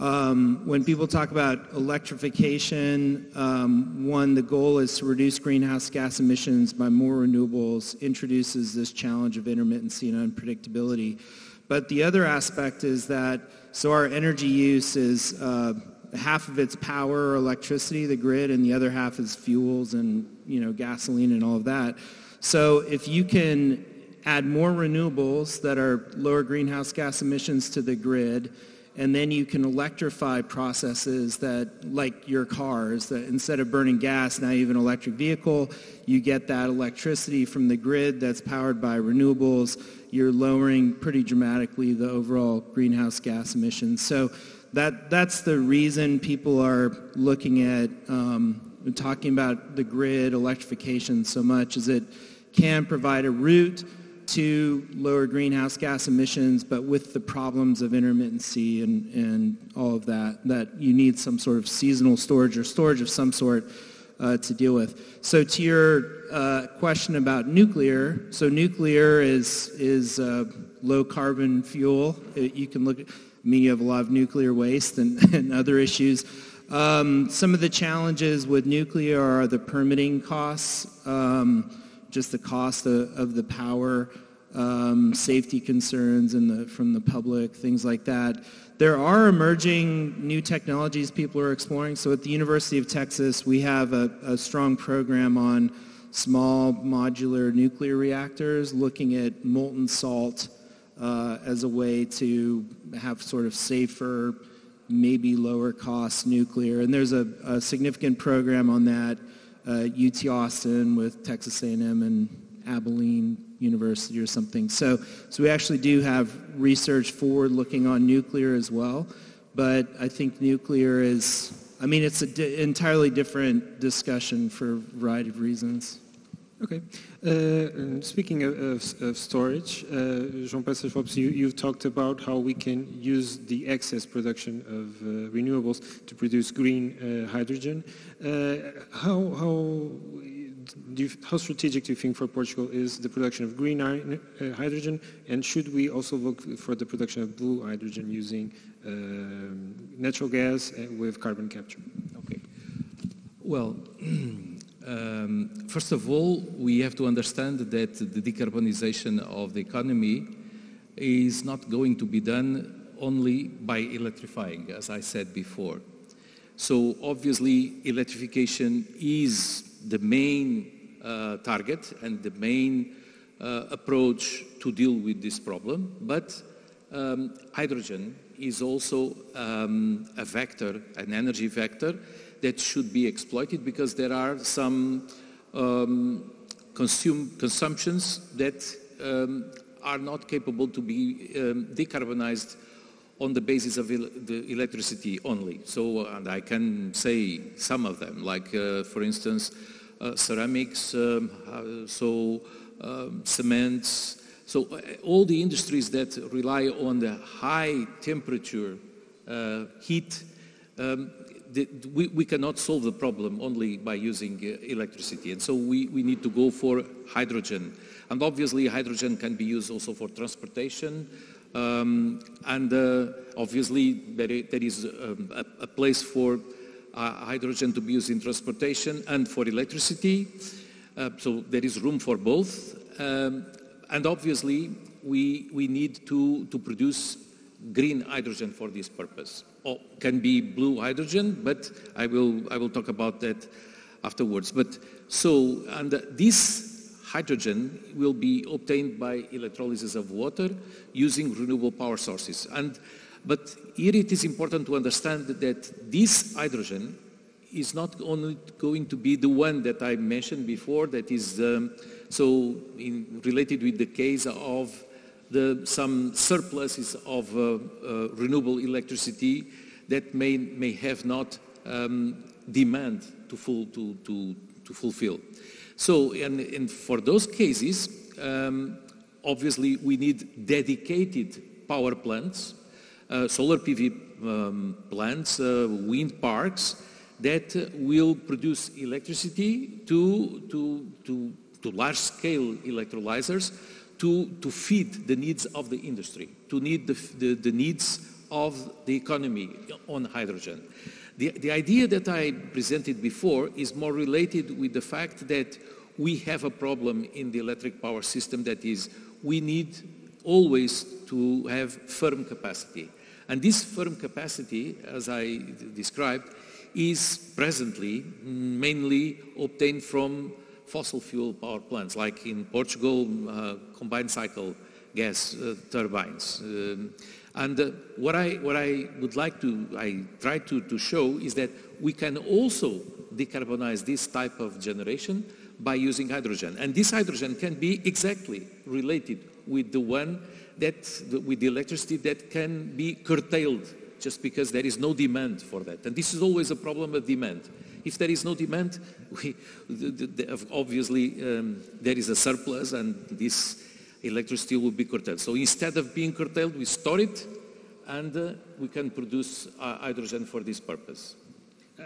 um, when people talk about electrification, um, one, the goal is to reduce greenhouse gas emissions by more renewables, introduces this challenge of intermittency and unpredictability. But the other aspect is that, so our energy use is uh, half of its power or electricity, the grid, and the other half is fuels and, you know, gasoline and all of that. So if you can add more renewables that are lower greenhouse gas emissions to the grid, and then you can electrify processes that like your cars that instead of burning gas now you have an electric vehicle. You get that electricity from the grid that's powered by renewables. You're lowering pretty dramatically the overall greenhouse gas emissions. So that that's the reason people are looking at um, talking about the grid electrification so much is it can provide a route to lower greenhouse gas emissions, but with the problems of intermittency and, and all of that, that you need some sort of seasonal storage or storage of some sort uh, to deal with. So to your uh, question about nuclear, so nuclear is, is uh, low carbon fuel. It, you can look at, I mean, you have a lot of nuclear waste and, and other issues. Um, some of the challenges with nuclear are the permitting costs. Um, just the cost of, of the power, um, safety concerns the, from the public, things like that. There are emerging new technologies people are exploring. So at the University of Texas, we have a, a strong program on small modular nuclear reactors looking at molten salt uh, as a way to have sort of safer, maybe lower cost nuclear. And there's a, a significant program on that uh, UT Austin with Texas A&M and Abilene University or something. So, so we actually do have research forward looking on nuclear as well. But I think nuclear is, I mean, it's an di- entirely different discussion for a variety of reasons. Okay. Uh, speaking of, of, of storage, uh, João Peças Lopes, you, you've talked about how we can use the excess production of uh, renewables to produce green uh, hydrogen. Uh, how, how, you, how, strategic do you think for Portugal is the production of green uh, hydrogen, and should we also look for the production of blue hydrogen using natural gas with carbon capture? Okay. Well. Um, first of all, we have to understand that the decarbonization of the economy is not going to be done only by electrifying, as I said before. So obviously, electrification is the main uh, target and the main uh, approach to deal with this problem, but um, hydrogen is also um, a vector, an energy vector, that should be exploited because there are some um, consume, consumptions that um, are not capable to be um, decarbonized on the basis of el the electricity only. So, and I can say some of them, like, uh, for instance, uh, ceramics, um, uh, so um, cements, so uh, all the industries that rely on the high temperature uh, heat um, the, we, we, cannot solve the problem only by using uh, electricity. And so we, we need to go for hydrogen. And obviously hydrogen can be used also for transportation. Um, and uh, obviously there, there is um, a, a, place for uh, hydrogen to be used in transportation and for electricity. Uh, so there is room for both. Um, and obviously we, we need to, to produce green hydrogen for this purpose can be blue hydrogen, but I will, I will talk about that afterwards. But so, and this hydrogen will be obtained by electrolysis of water using renewable power sources. And, but here it is important to understand that this hydrogen is not only going to be the one that I mentioned before, that is um, so in, related with the case of the, some surpluses of uh, uh, renewable electricity that may, may have not um, demand to, full, to, to, to fulfill. So, and, and for those cases, um, obviously we need dedicated power plants, uh, solar PV um, plants, uh, wind parks that will produce electricity to, to, to, to large-scale electrolyzers to, to feed the needs of the industry, to meet the, the, the needs of the economy on hydrogen. The, the idea that I presented before is more related with the fact that we have a problem in the electric power system that is we need always to have firm capacity. And this firm capacity, as I described, is presently mainly obtained from fossil fuel power plants, like in Portugal, uh, combined cycle gas uh, turbines. Um, and uh, what, I, what I would like to, I try to, to show is that we can also decarbonize this type of generation by using hydrogen. And this hydrogen can be exactly related with the one that, with the electricity that can be curtailed just because there is no demand for that. And this is always a problem of demand. If there is no demand, we, the, the, obviously um, there is a surplus and this electricity will be curtailed. So instead of being curtailed, we store it and uh, we can produce uh, hydrogen for this purpose.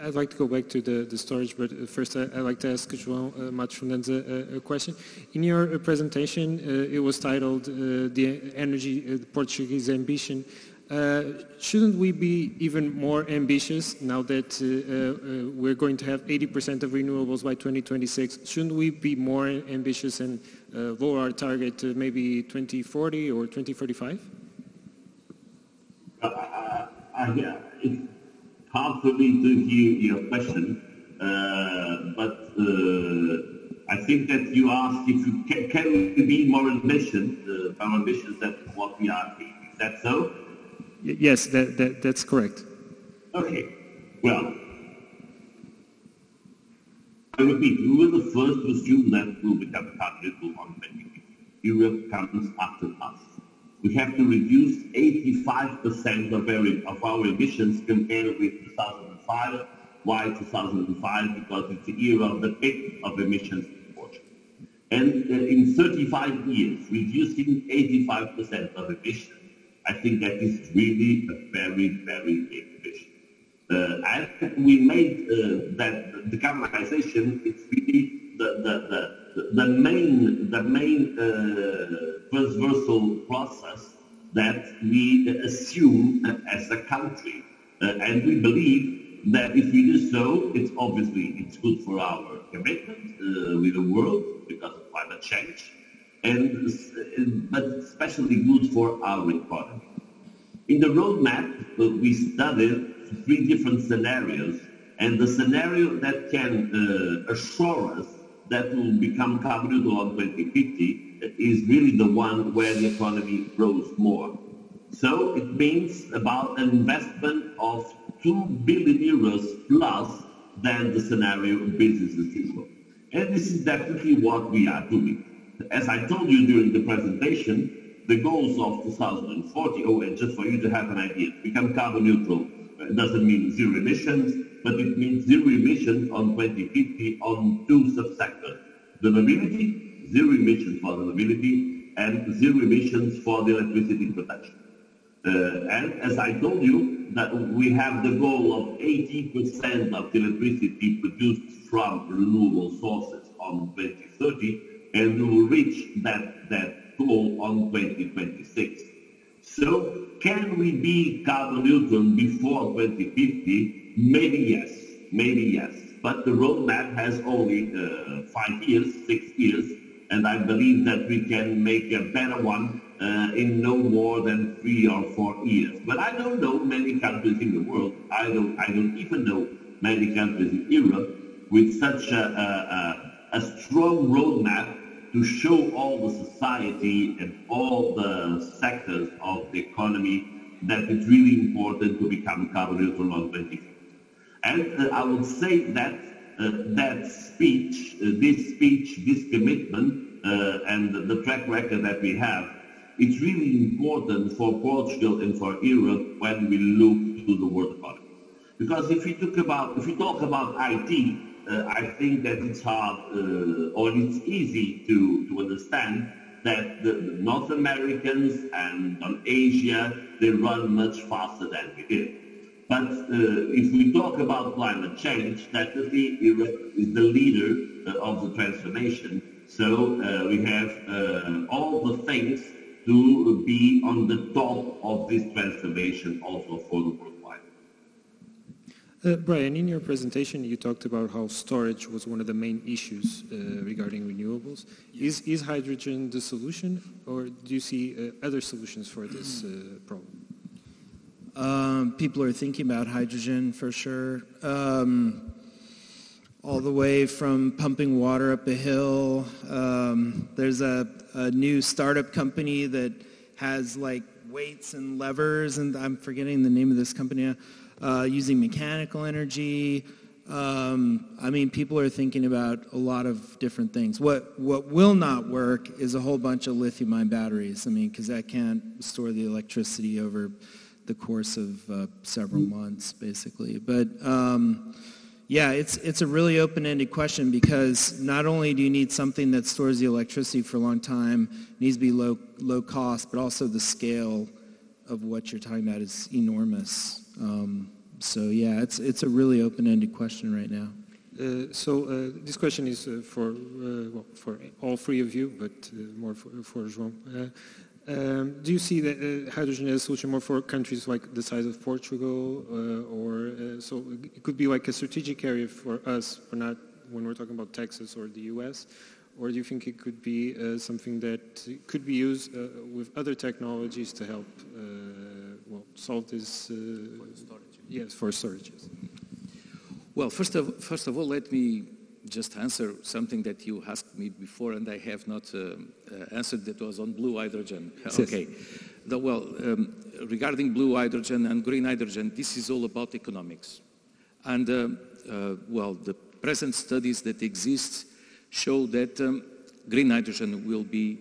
I'd like to go back to the, the storage, but first I, would like to ask João uh, Matos a, a, question. In your presentation, uh, it was titled uh, The Energy uh, Portuguese Ambition. Uh, shouldn't we be even more ambitious now that uh, uh, we're going to have 80% of renewables by 2026? Shouldn't we be more ambitious and lower our target to maybe 2040 or 2045? Uh, yeah, it's hard for me to hear your question, but I think that you asked if you can, can we be more ambitious, more ambitious than what we are. Is that so? Yes, that, that, that's correct. Okay. Well, I repeat, we were the first to assume that we'll become neutral on 2050. Europe comes after us. We have to reduce 85% of our, of our emissions compared with 2005. Why 2005? Because it's the era of the peak of emissions in Portugal. and uh, in 35 years reducing 85% of emissions, I think that is really a very, very big vision. Uh, and we made uh, that decarbonization, it's really the, the, the, the main, the main uh, transversal process that we assume as a country. Uh, and we believe that if we do so, it's obviously it's good for our commitment uh, with the world because of climate change, and but especially good for our economy. In the roadmap, uh, we studied three different scenarios, and the scenario that can uh, assure us that will become carbon neutral on 2050 is really the one where the economy grows more. So it means about an investment of 2 billion euros plus than the scenario business as usual. And this is definitely what we are doing. As I told you during the presentation, the goals of 2040, oh, and just for you to have an idea, become carbon neutral it doesn't mean zero emissions, but it means zero emissions on 2050 on two subsectors. The mobility, zero emissions for the mobility, and zero emissions for the electricity production. Uh, and as I told you, that we have the goal of 80% of the electricity produced from renewable sources on 2030, and we will reach that, that goal on 2026. So can we be carbon neutral before 2050? Maybe yes, maybe yes. But the roadmap has only uh, five years, six years, and I believe that we can make a better one uh, in no more than three or four years. But I don't know many countries in the world. I don't. I don't even know many countries in Europe with such a, a, a strong roadmap to show all the society and all the sectors of the economy that it's really important to become carbon neutral on 2050. And uh, I would say that uh, that speech, uh, this speech, this commitment, uh, and the track record that we have, it's really important for Portugal and for Europe when we look to the world economy. Because if you talk about, if you talk about IT, uh, I think that it's hard uh, or it's easy to, to understand that the, North Americans and on Asia, they run much faster than we do. But uh, if we talk about climate change, definitely Europe is the leader uh, of the transformation. So uh, we have uh, all the things to be on the top of this transformation also for the world. Uh, Brian, in your presentation, you talked about how storage was one of the main issues uh, regarding renewables. Is, is hydrogen the solution, or do you see uh, other solutions for this uh, problem? Um, people are thinking about hydrogen for sure. Um, all the way from pumping water up a hill. Um, there's a, a new startup company that has like weights and levers, and I'm forgetting the name of this company uh, using mechanical energy. Um, I mean, people are thinking about a lot of different things. What, what will not work is a whole bunch of lithium-ion batteries. I mean, because that can't store the electricity over the course of uh, several months, basically. But um, yeah, it's, it's a really open-ended question because not only do you need something that stores the electricity for a long time, needs to be low, low cost, but also the scale of what you're talking about is enormous. Um, so yeah, it's it's a really open-ended question right now. Uh, so uh, this question is uh, for uh, well, for all three of you, but uh, more for, for João. Uh, um, do you see that hydrogen as a solution more for countries like the size of Portugal, or so it could be like a strategic area for us, or not when we're talking about Texas or the U.S., or do you think it could be something that could be used with other technologies to help well, solve this? Uh, yes, for storages. Well, first of, first of all, let me just answer something that you asked me before and I have not uh, uh, answered that was on blue hydrogen. Yes. Okay. The, well, um, regarding blue hydrogen and green hydrogen, this is all about economics. And, uh, uh well, the present studies that exist show that um, green hydrogen will be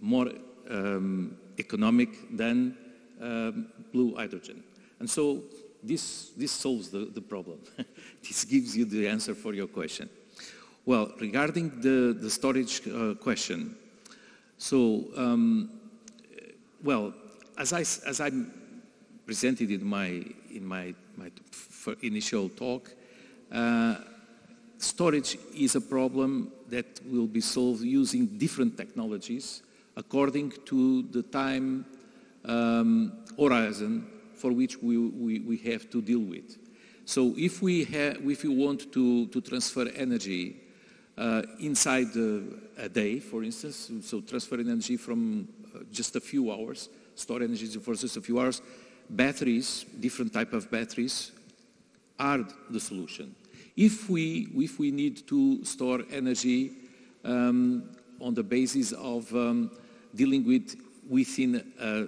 more um, economic than um, blue hydrogen. And so this, this solves the, the problem. this gives you the answer for your question. Well, regarding the, the storage uh, question, so, um, well, as I, as I presented in my, in my, my initial talk, uh, storage is a problem that will be solved using different technologies according to the time um, horizon for which we, we, we, have to deal with. So if we, if we want to, to transfer energy uh, inside uh, a day, for instance, so transferring energy from uh, just a few hours, store energy for just a few hours, batteries, different type of batteries, are the solution. If we, if we need to store energy um, on the basis of um, dealing with within a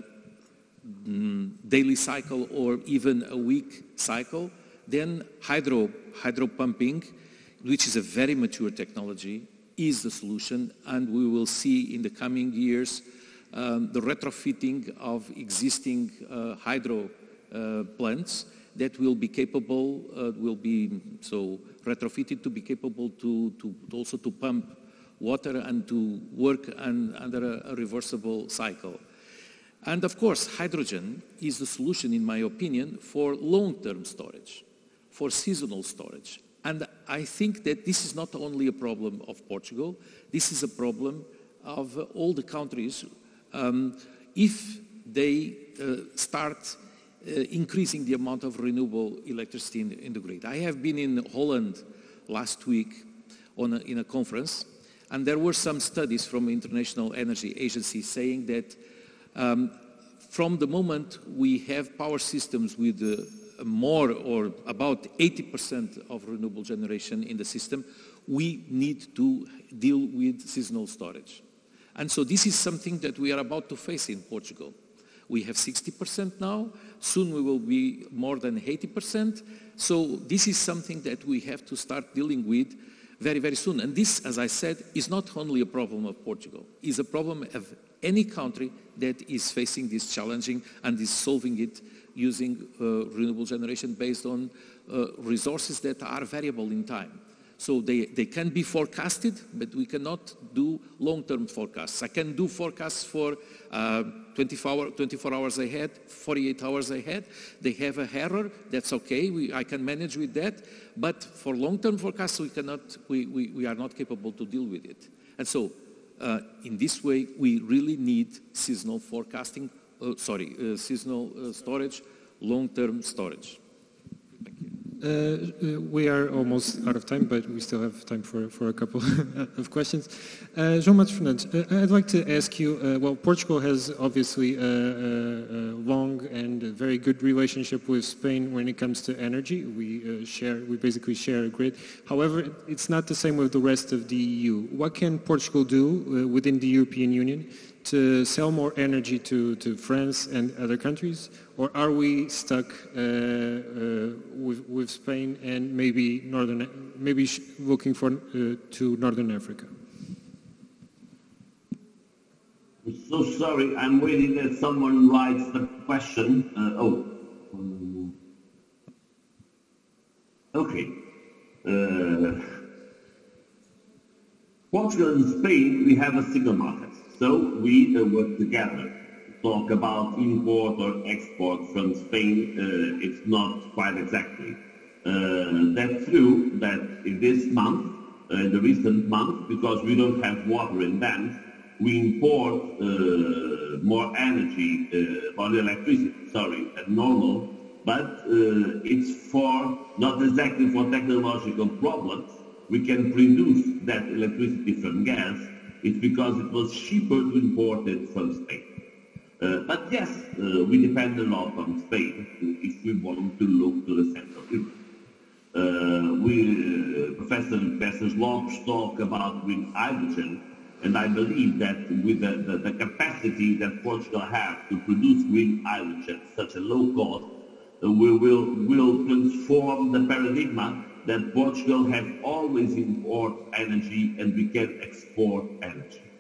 daily cycle or even a week cycle, then hydro, hydro pumping, which is a very mature technology, is the solution and we will see in the coming years um, the retrofitting of existing uh, hydro uh, plants that will be capable, uh, will be so retrofitted to be capable to, to also to pump water and to work and, under a, a reversible cycle. And of course, hydrogen is the solution, in my opinion, for long-term storage, for seasonal storage. And I think that this is not only a problem of Portugal, this is a problem of all the countries um, if they uh, start uh, increasing the amount of renewable electricity in, in, the grid. I have been in Holland last week on a, in a conference, and there were some studies from International Energy Agency saying that um, from the moment we have power systems with uh, more or about 80% of renewable generation in the system, we need to deal with seasonal storage. And so this is something that we are about to face in Portugal. We have 60% now. Soon we will be more than 80%. So this is something that we have to start dealing with very, very soon. And this, as I said, is not only a problem of Portugal. It's a problem of any country that is facing this challenging and is solving it using uh, renewable generation based on uh, resources that are variable in time. So they, they can be forecasted, but we cannot do long-term forecasts. I can do forecasts for uh, 24, hour, 24, hours ahead, 48 hours ahead. They have a error, that's okay, we, I can manage with that. But for long-term forecasts, we, cannot, we, we, we are not capable to deal with it. And so uh, in this way, we really need seasonal forecasting, uh, sorry, uh, seasonal uh, storage, long-term storage. Uh, uh, we are almost out of time, but we still have time for, a couple of questions. Uh, João Matos Fernandes, I'd like to ask you, well, Portugal has obviously a, long and very good relationship with Spain when it comes to energy. We share, we basically share a grid. However, it's not the same with the rest of the EU. What can Portugal do within the European Union to sell more energy to, to France and other countries? Or are we stuck uh, uh, with, with, Spain and maybe northern, maybe looking for uh, to northern Africa? I'm so sorry. I'm waiting that someone writes the question. Uh, oh. Okay. Uh, Portugal and Spain, we have a single market. So we uh, work together. Talk about import or export from Spain, uh, it's not quite exactly. Uh, that's true that in this month, uh, in the recent month, because we don't have water in dams, we import uh, more energy, uh, or electricity, sorry, than normal, but it's for, not exactly for technological problems. We can produce that electricity from gas, it's because it was cheaper to import it from Spain. Uh, but yes, uh, we depend a lot on Spain if we want to look to the Central Europe. Uh, we, uh, Professor Professor Lopes talk about green hydrogen, and I believe that with the, the, the, capacity that Portugal has to produce green hydrogen such a low cost, uh, we will, will transform the paradigm that Portugal has always import energy and we can export energy.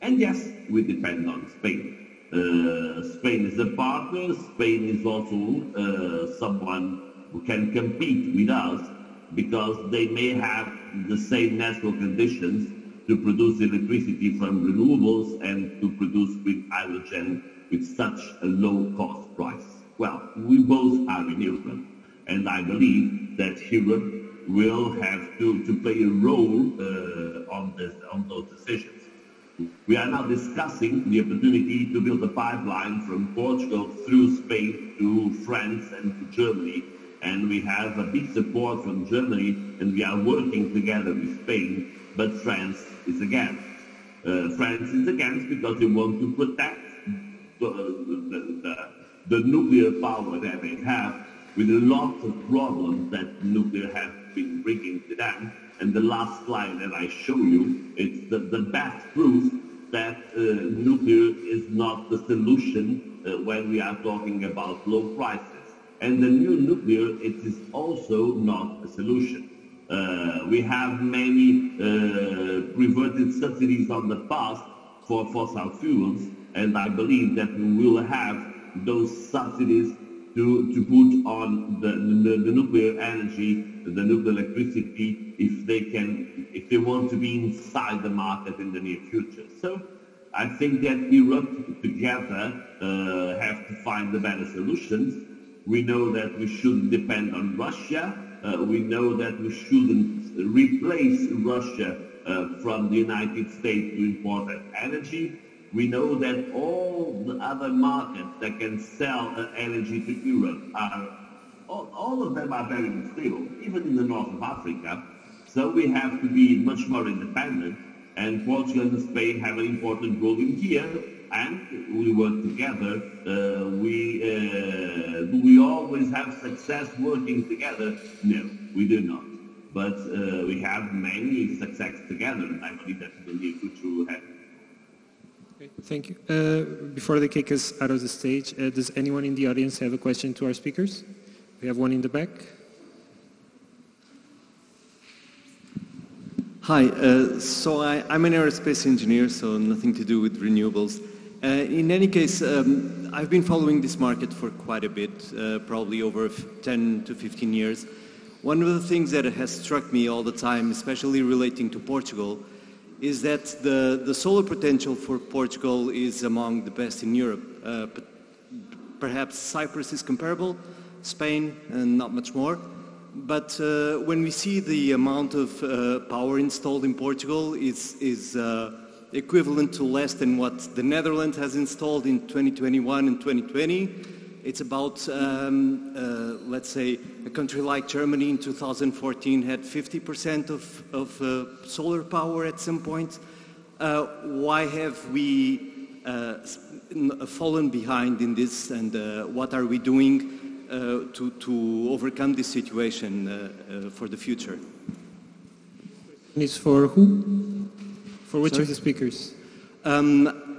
And yes, we depend on Spain. Uh, Spain is a partner. Spain is also uh, someone who can compete with us. because they may have the same natural conditions to produce electricity from renewables and to produce with hydrogen with such a low cost price. Well, we both are in Europe, and I believe that Europe will have to, to play a role uh, on, this, on those decisions. We are now discussing the opportunity to build a pipeline from Portugal through Spain to France and to Germany. And we have a big support from Germany and we are working together with Spain, but France is against. Uh, France is against because they want to protect the, the, the, the nuclear power that they have with a lot of problems that nuclear has been bringing to them. And the last slide that I show you, it's the, the best proof that uh, nuclear is not the solution uh, when we are talking about low prices. And the new nuclear, it is also not a solution. Uh, we have many uh, reverted subsidies on the past for fossil fuels, and I believe that we will have those subsidies to, to put on the, the, the, nuclear energy, the nuclear electricity, if they can, if they want to be inside the market in the near future. So I think that Europe together uh, have to find the better solutions. We know that we shouldn't depend on Russia. Uh, we know that we shouldn't replace Russia uh, from the United States to import energy we know that all the other markets that can sell energy to Europe are, all, all of them are very unstable, even in the north of Africa. So we have to be much more independent, and Portugal and Spain have an important role in here, and we work together. Uh, we, uh, do we always have success working together? No, we do not. But uh, we have many success together, and I believe that in the near future we'll have Okay, thank you. Uh, before they kick us out of the stage, uh, does anyone in the audience have a question to our speakers? We have one in the back. Hi, uh, so I, am an aerospace engineer, so nothing to do with renewables. Uh, in any case, um, I've been following this market for quite a bit, uh, probably over 10 to 15 years. One of the things that has struck me all the time, especially relating to Portugal, is that the, the solar potential for Portugal is among the best in Europe. Uh, perhaps Cyprus is comparable, Spain, and not much more. But uh, when we see the amount of uh, power installed in Portugal is, is uh, equivalent to less than what the Netherlands has installed in 2021 and 2020, it's about, um, uh, let's say, a country like Germany in 2014 had 50% of, of uh, solar power at some point. Uh, why have we uh, fallen behind in this and uh, what are we doing uh, to, to overcome this situation for the future? Is for who? For which Sorry? of the speakers? Um,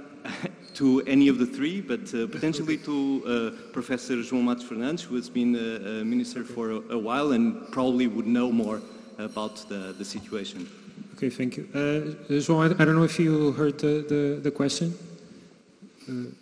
to any of the three, but uh, potentially to uh, Professor João Matos Fernandes, who has been a, a minister for a, a, while and probably would know more about the, the situation. Okay, thank you. Uh, João, I, I, don't know if you heard the, the, the question. Uh,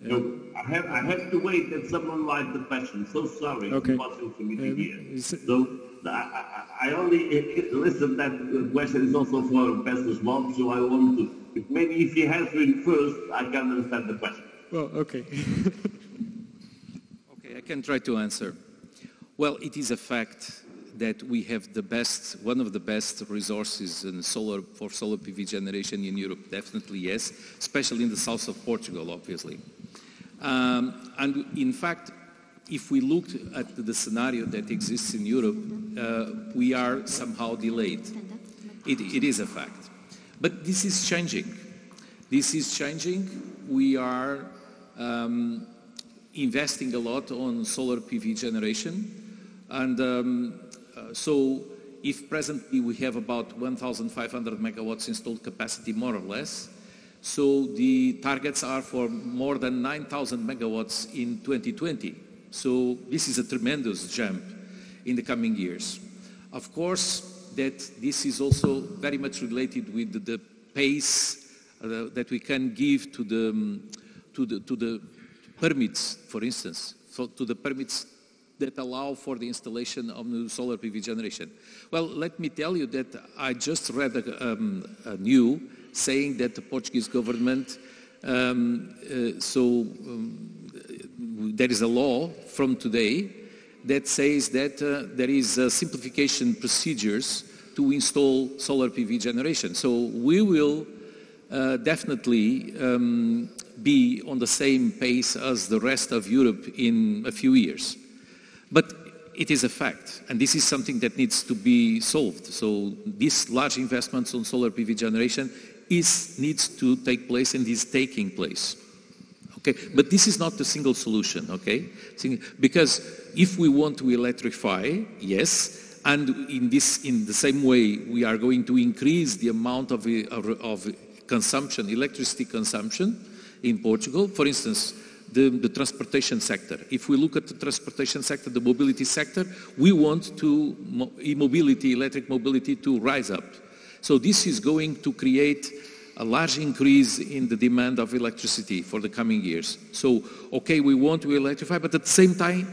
no, I have, I have to wait that someone writes the question. So sorry. Okay. Impossible for me to um, hear. So I, I, only listen that question is also for Pastor's mom, so I want to, maybe if he has it first, I can understand the question. Well, okay. okay, I can try to answer. Well, it is a fact that we have the best, one of the best resources in solar, for solar PV generation in Europe, definitely yes, especially in the south of Portugal, obviously. Um, and in fact, if we look at the scenario that exists in Europe, uh, we are somehow delayed. It, it is a fact. But this is changing. This is changing. We are um, investing a lot on solar PV generation. And um, uh, so if presently we have about 1,500 megawatts installed capacity, more or less, so the targets are for more than 9,000 megawatts in 2020. So this is a tremendous jump in the coming years. Of course, that this is also very much related with the, pace uh, that we can give to the, um, to the, to the permits, for instance, to the permits that allow for the installation of new solar PV generation. Well, let me tell you that I just read a, um, new saying that the Portuguese government, um, uh, so there is a law from today that says that uh, there is uh, simplification procedures to install solar PV generation. So we will uh, definitely um, be on the same pace as the rest of Europe in a few years. But it is a fact, and this is something that needs to be solved. So these large investments on solar PV generation is, needs to take place and is taking place. Okay, but this is not the single solution, okay? Because if we want to electrify, yes, and in this, in the same way, we are going to increase the amount of, of, of consumption, electricity consumption in Portugal. For instance, the, the, transportation sector. If we look at the transportation sector, the mobility sector, we want to e-mobility, electric mobility to rise up. So this is going to create a large increase in the demand of electricity for the coming years. So, okay, we want to electrify, but at the same time,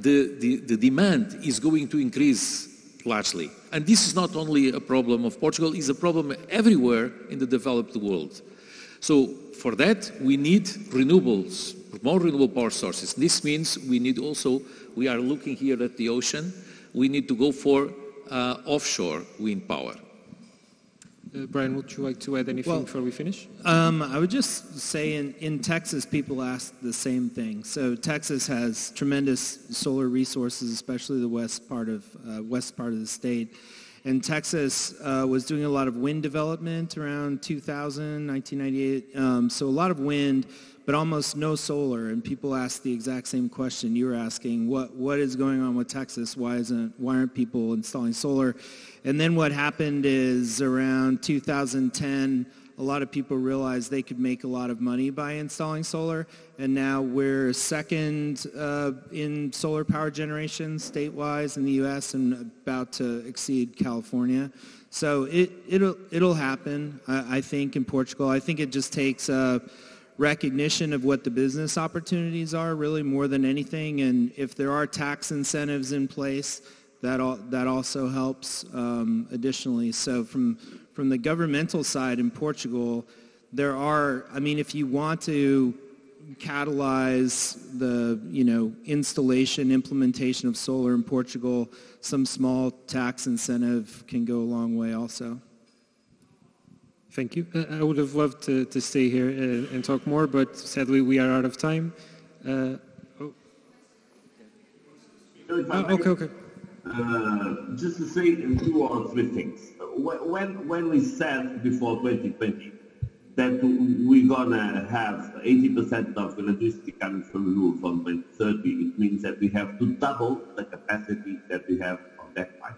the, the, the demand is going to increase largely. And this is not only a problem of Portugal, it's a problem everywhere in the developed world. So for that, we need renewables, more renewable power sources. This means we need also, we are looking here at the ocean, we need to go for uh, offshore wind power. Uh, Brian, would you like to add anything well, before we finish? Um, I would just say in, in Texas, people ask the same thing. So Texas has tremendous solar resources, especially the west part of uh, west part of the state. And Texas uh, was doing a lot of wind development around 2000, 1998. Um, so a lot of wind, but almost no solar. And people ask the exact same question you were asking: What what is going on with Texas? Why isn't why aren't people installing solar? And then what happened is around 2010, a lot of people realized they could make a lot of money by installing solar. And now we're second uh, in solar power generation state-wise in the U.S. and about to exceed California. So it, it'll, it'll happen, I, I think, in Portugal. I think it just takes uh, recognition of what the business opportunities are really more than anything. And if there are tax incentives in place, that, all, that also helps um, additionally. So from, from the governmental side in Portugal, there are, I mean, if you want to catalyze the, you know, installation, implementation of solar in Portugal, some small tax incentive can go a long way also. Thank you. Uh, I would have loved to, to stay here and, and, talk more, but sadly we are out of time. Uh, oh. oh, okay, okay. Uh, just to say two or three things. When, when we said before 2020 that we're gonna have 80% of electricity coming from renewables from 2030, it means that we have to double the capacity that we have on that pipe.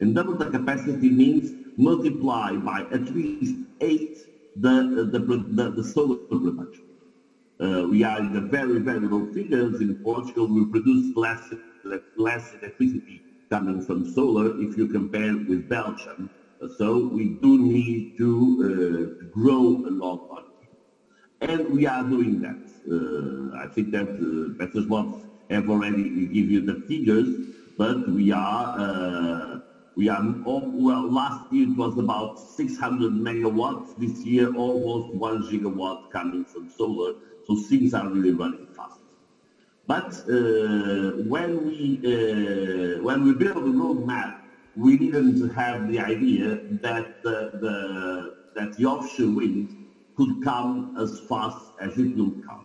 And double the capacity means multiply by at least eight the, the, the, the solar production. Uh, we are in the very, very low figures. In Portugal, we produce less less electricity coming from solar if you compare with Belgium. So we do need to uh, grow a lot on it. And we are doing that. Uh, I think that uh, Peter have already give you the figures, but we are, uh, we are, all, well, last year it was about 600 megawatts. This year, almost one gigawatt coming from solar. So things are really running fast. But uh, when we uh, when we built the roadmap, we didn't have the idea that the, the that the offshore wind could come as fast as it will come.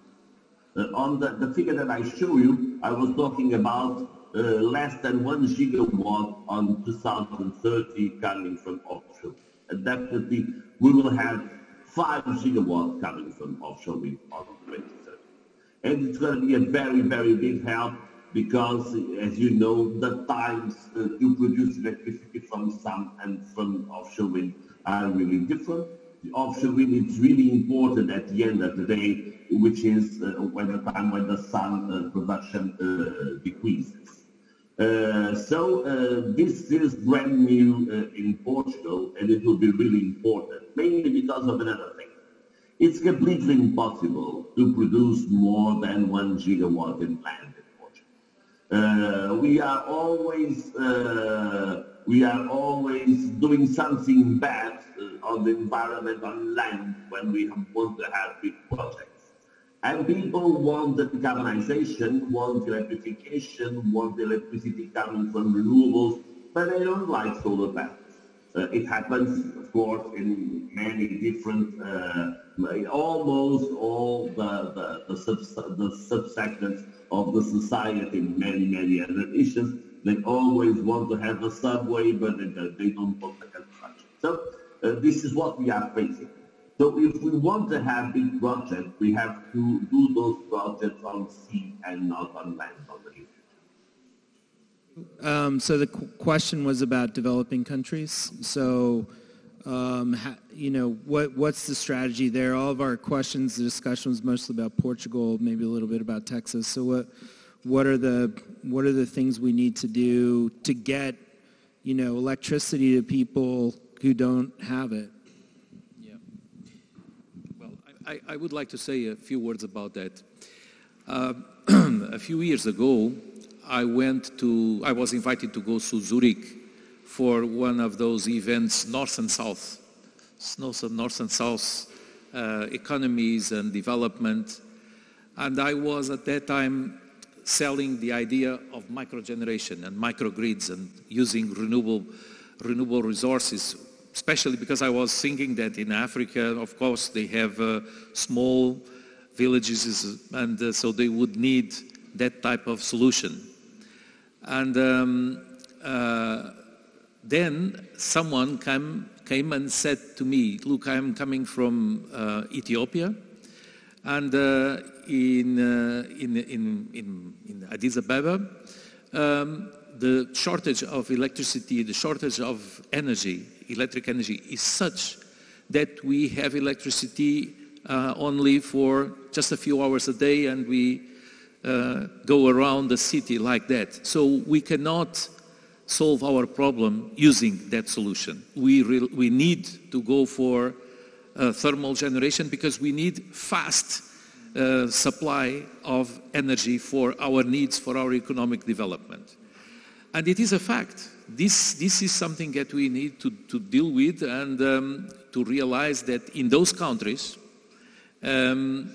Uh, on the, the figure that I show you, I was talking about uh, less than one gigawatt on 2030 coming from offshore. And definitely we will have five gigawatts coming from offshore wind on 2030. And it's going to be a very, very big help because, as you know, the times uh, to produce electricity from sun and from offshore wind are really different. The offshore wind is really important at the end of the day, which is uh, when the time when the sun uh, production uh, decreases. Uh, so uh, this is brand new in Portugal, and it will be really important, mainly because of another. It's completely impossible to produce more than one gigawatt in land Uh, we are always uh, we are always doing something bad uh, on the environment on land when we want to have big projects. And people want the decarbonization, want electrification, want the electricity coming from renewables, but they don't like solar panels. Uh, it happens, in many different, uh, almost all the, the, the, sub, the subsegments of the society many, many other issues. They always want to have a subway, but they, they don't want the construction. So uh, this is what we are facing. So if we want to have big projects, we have to do those projects on sea and not on land um, so the qu- question was about developing countries. So, you know, what what's the strategy there? All of our questions, the discussion was mostly about Portugal, maybe a little bit about Texas. So, what what are the what are the things we need to do to get, you know, electricity to people who don't have it? Yeah. Well, I, I would like to say a few words about that. Uh, a few years ago, I went to, I was invited to go to Zurich for one of those events, North and South, North and South uh, economies and development. And I was at that time selling the idea of microgeneration and microgrids and using renewable, renewable resources, especially because I was thinking that in Africa, of course, they have uh, small villages and uh, so they would need that type of solution. And um, uh, then someone came, came and said to me, look, I'm coming from uh, Ethiopia. And uh, in, uh, in, in, in, in, Addis Ababa, um, the shortage of electricity, the shortage of energy, electric energy, is such that we have electricity uh, only for just a few hours a day and we uh, go around the city like that. So we cannot solve our problem using that solution. We, we need to go for uh, thermal generation because we need fast uh, supply of energy for our needs, for our economic development. And it is a fact. This, this is something that we need to, to deal with and um, to realize that in those countries, um,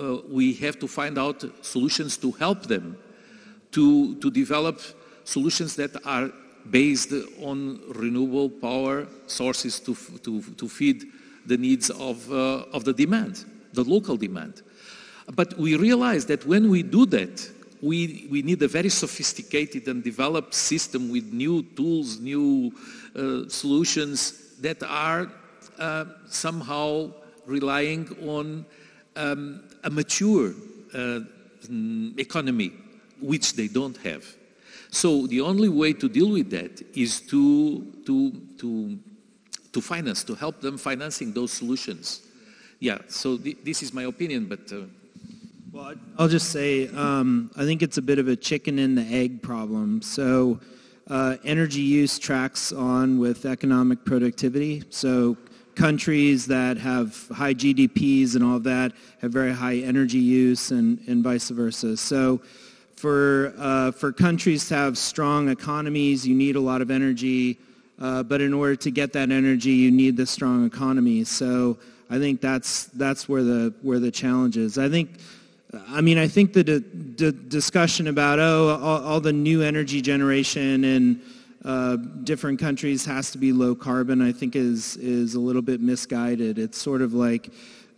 uh, we have to find out solutions to help them to, to develop solutions that are based on renewable power sources to, to, to feed the needs of, uh, of the demand, the local demand. But we realize that when we do that, we, we need a very sophisticated and developed system with new tools, new uh, solutions that are uh, somehow relying on um, a mature uh, mm, economy, which they don't have. So the only way to deal with that is to, to, to, to finance, to help them financing those solutions. Yeah, so th this is my opinion, but... Uh, well, I'll just say, um, I think it's a bit of a chicken and the egg problem. So uh, energy use tracks on with economic productivity. So countries that have high GDPs and all of that have very high energy use and, and vice versa. So for, uh, for countries to have strong economies, you need a lot of energy. Uh, but in order to get that energy, you need the strong economy. So I think that's, that's where, the, where the challenge is. I think, I mean, I think the, the discussion about, oh, all, all the new energy generation in uh, different countries has to be low carbon, I think is, is a little bit misguided. It's sort of like,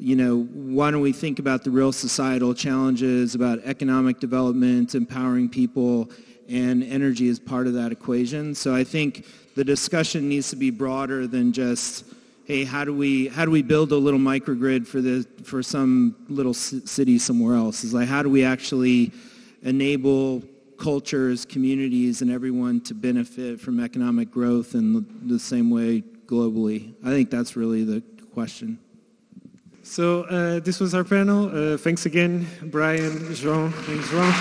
you know, why don't we think about the real societal challenges, about economic development, empowering people, and energy is part of that equation. So I think the discussion needs to be broader than just, hey, how do we how do we build a little microgrid for the for some little city somewhere else? Is like how do we actually enable cultures, communities, and everyone to benefit from economic growth in the, the same way globally? I think that's really the question. So uh, this was our panel. Uh, thanks again, Brian, Jean. Thanks, Jean.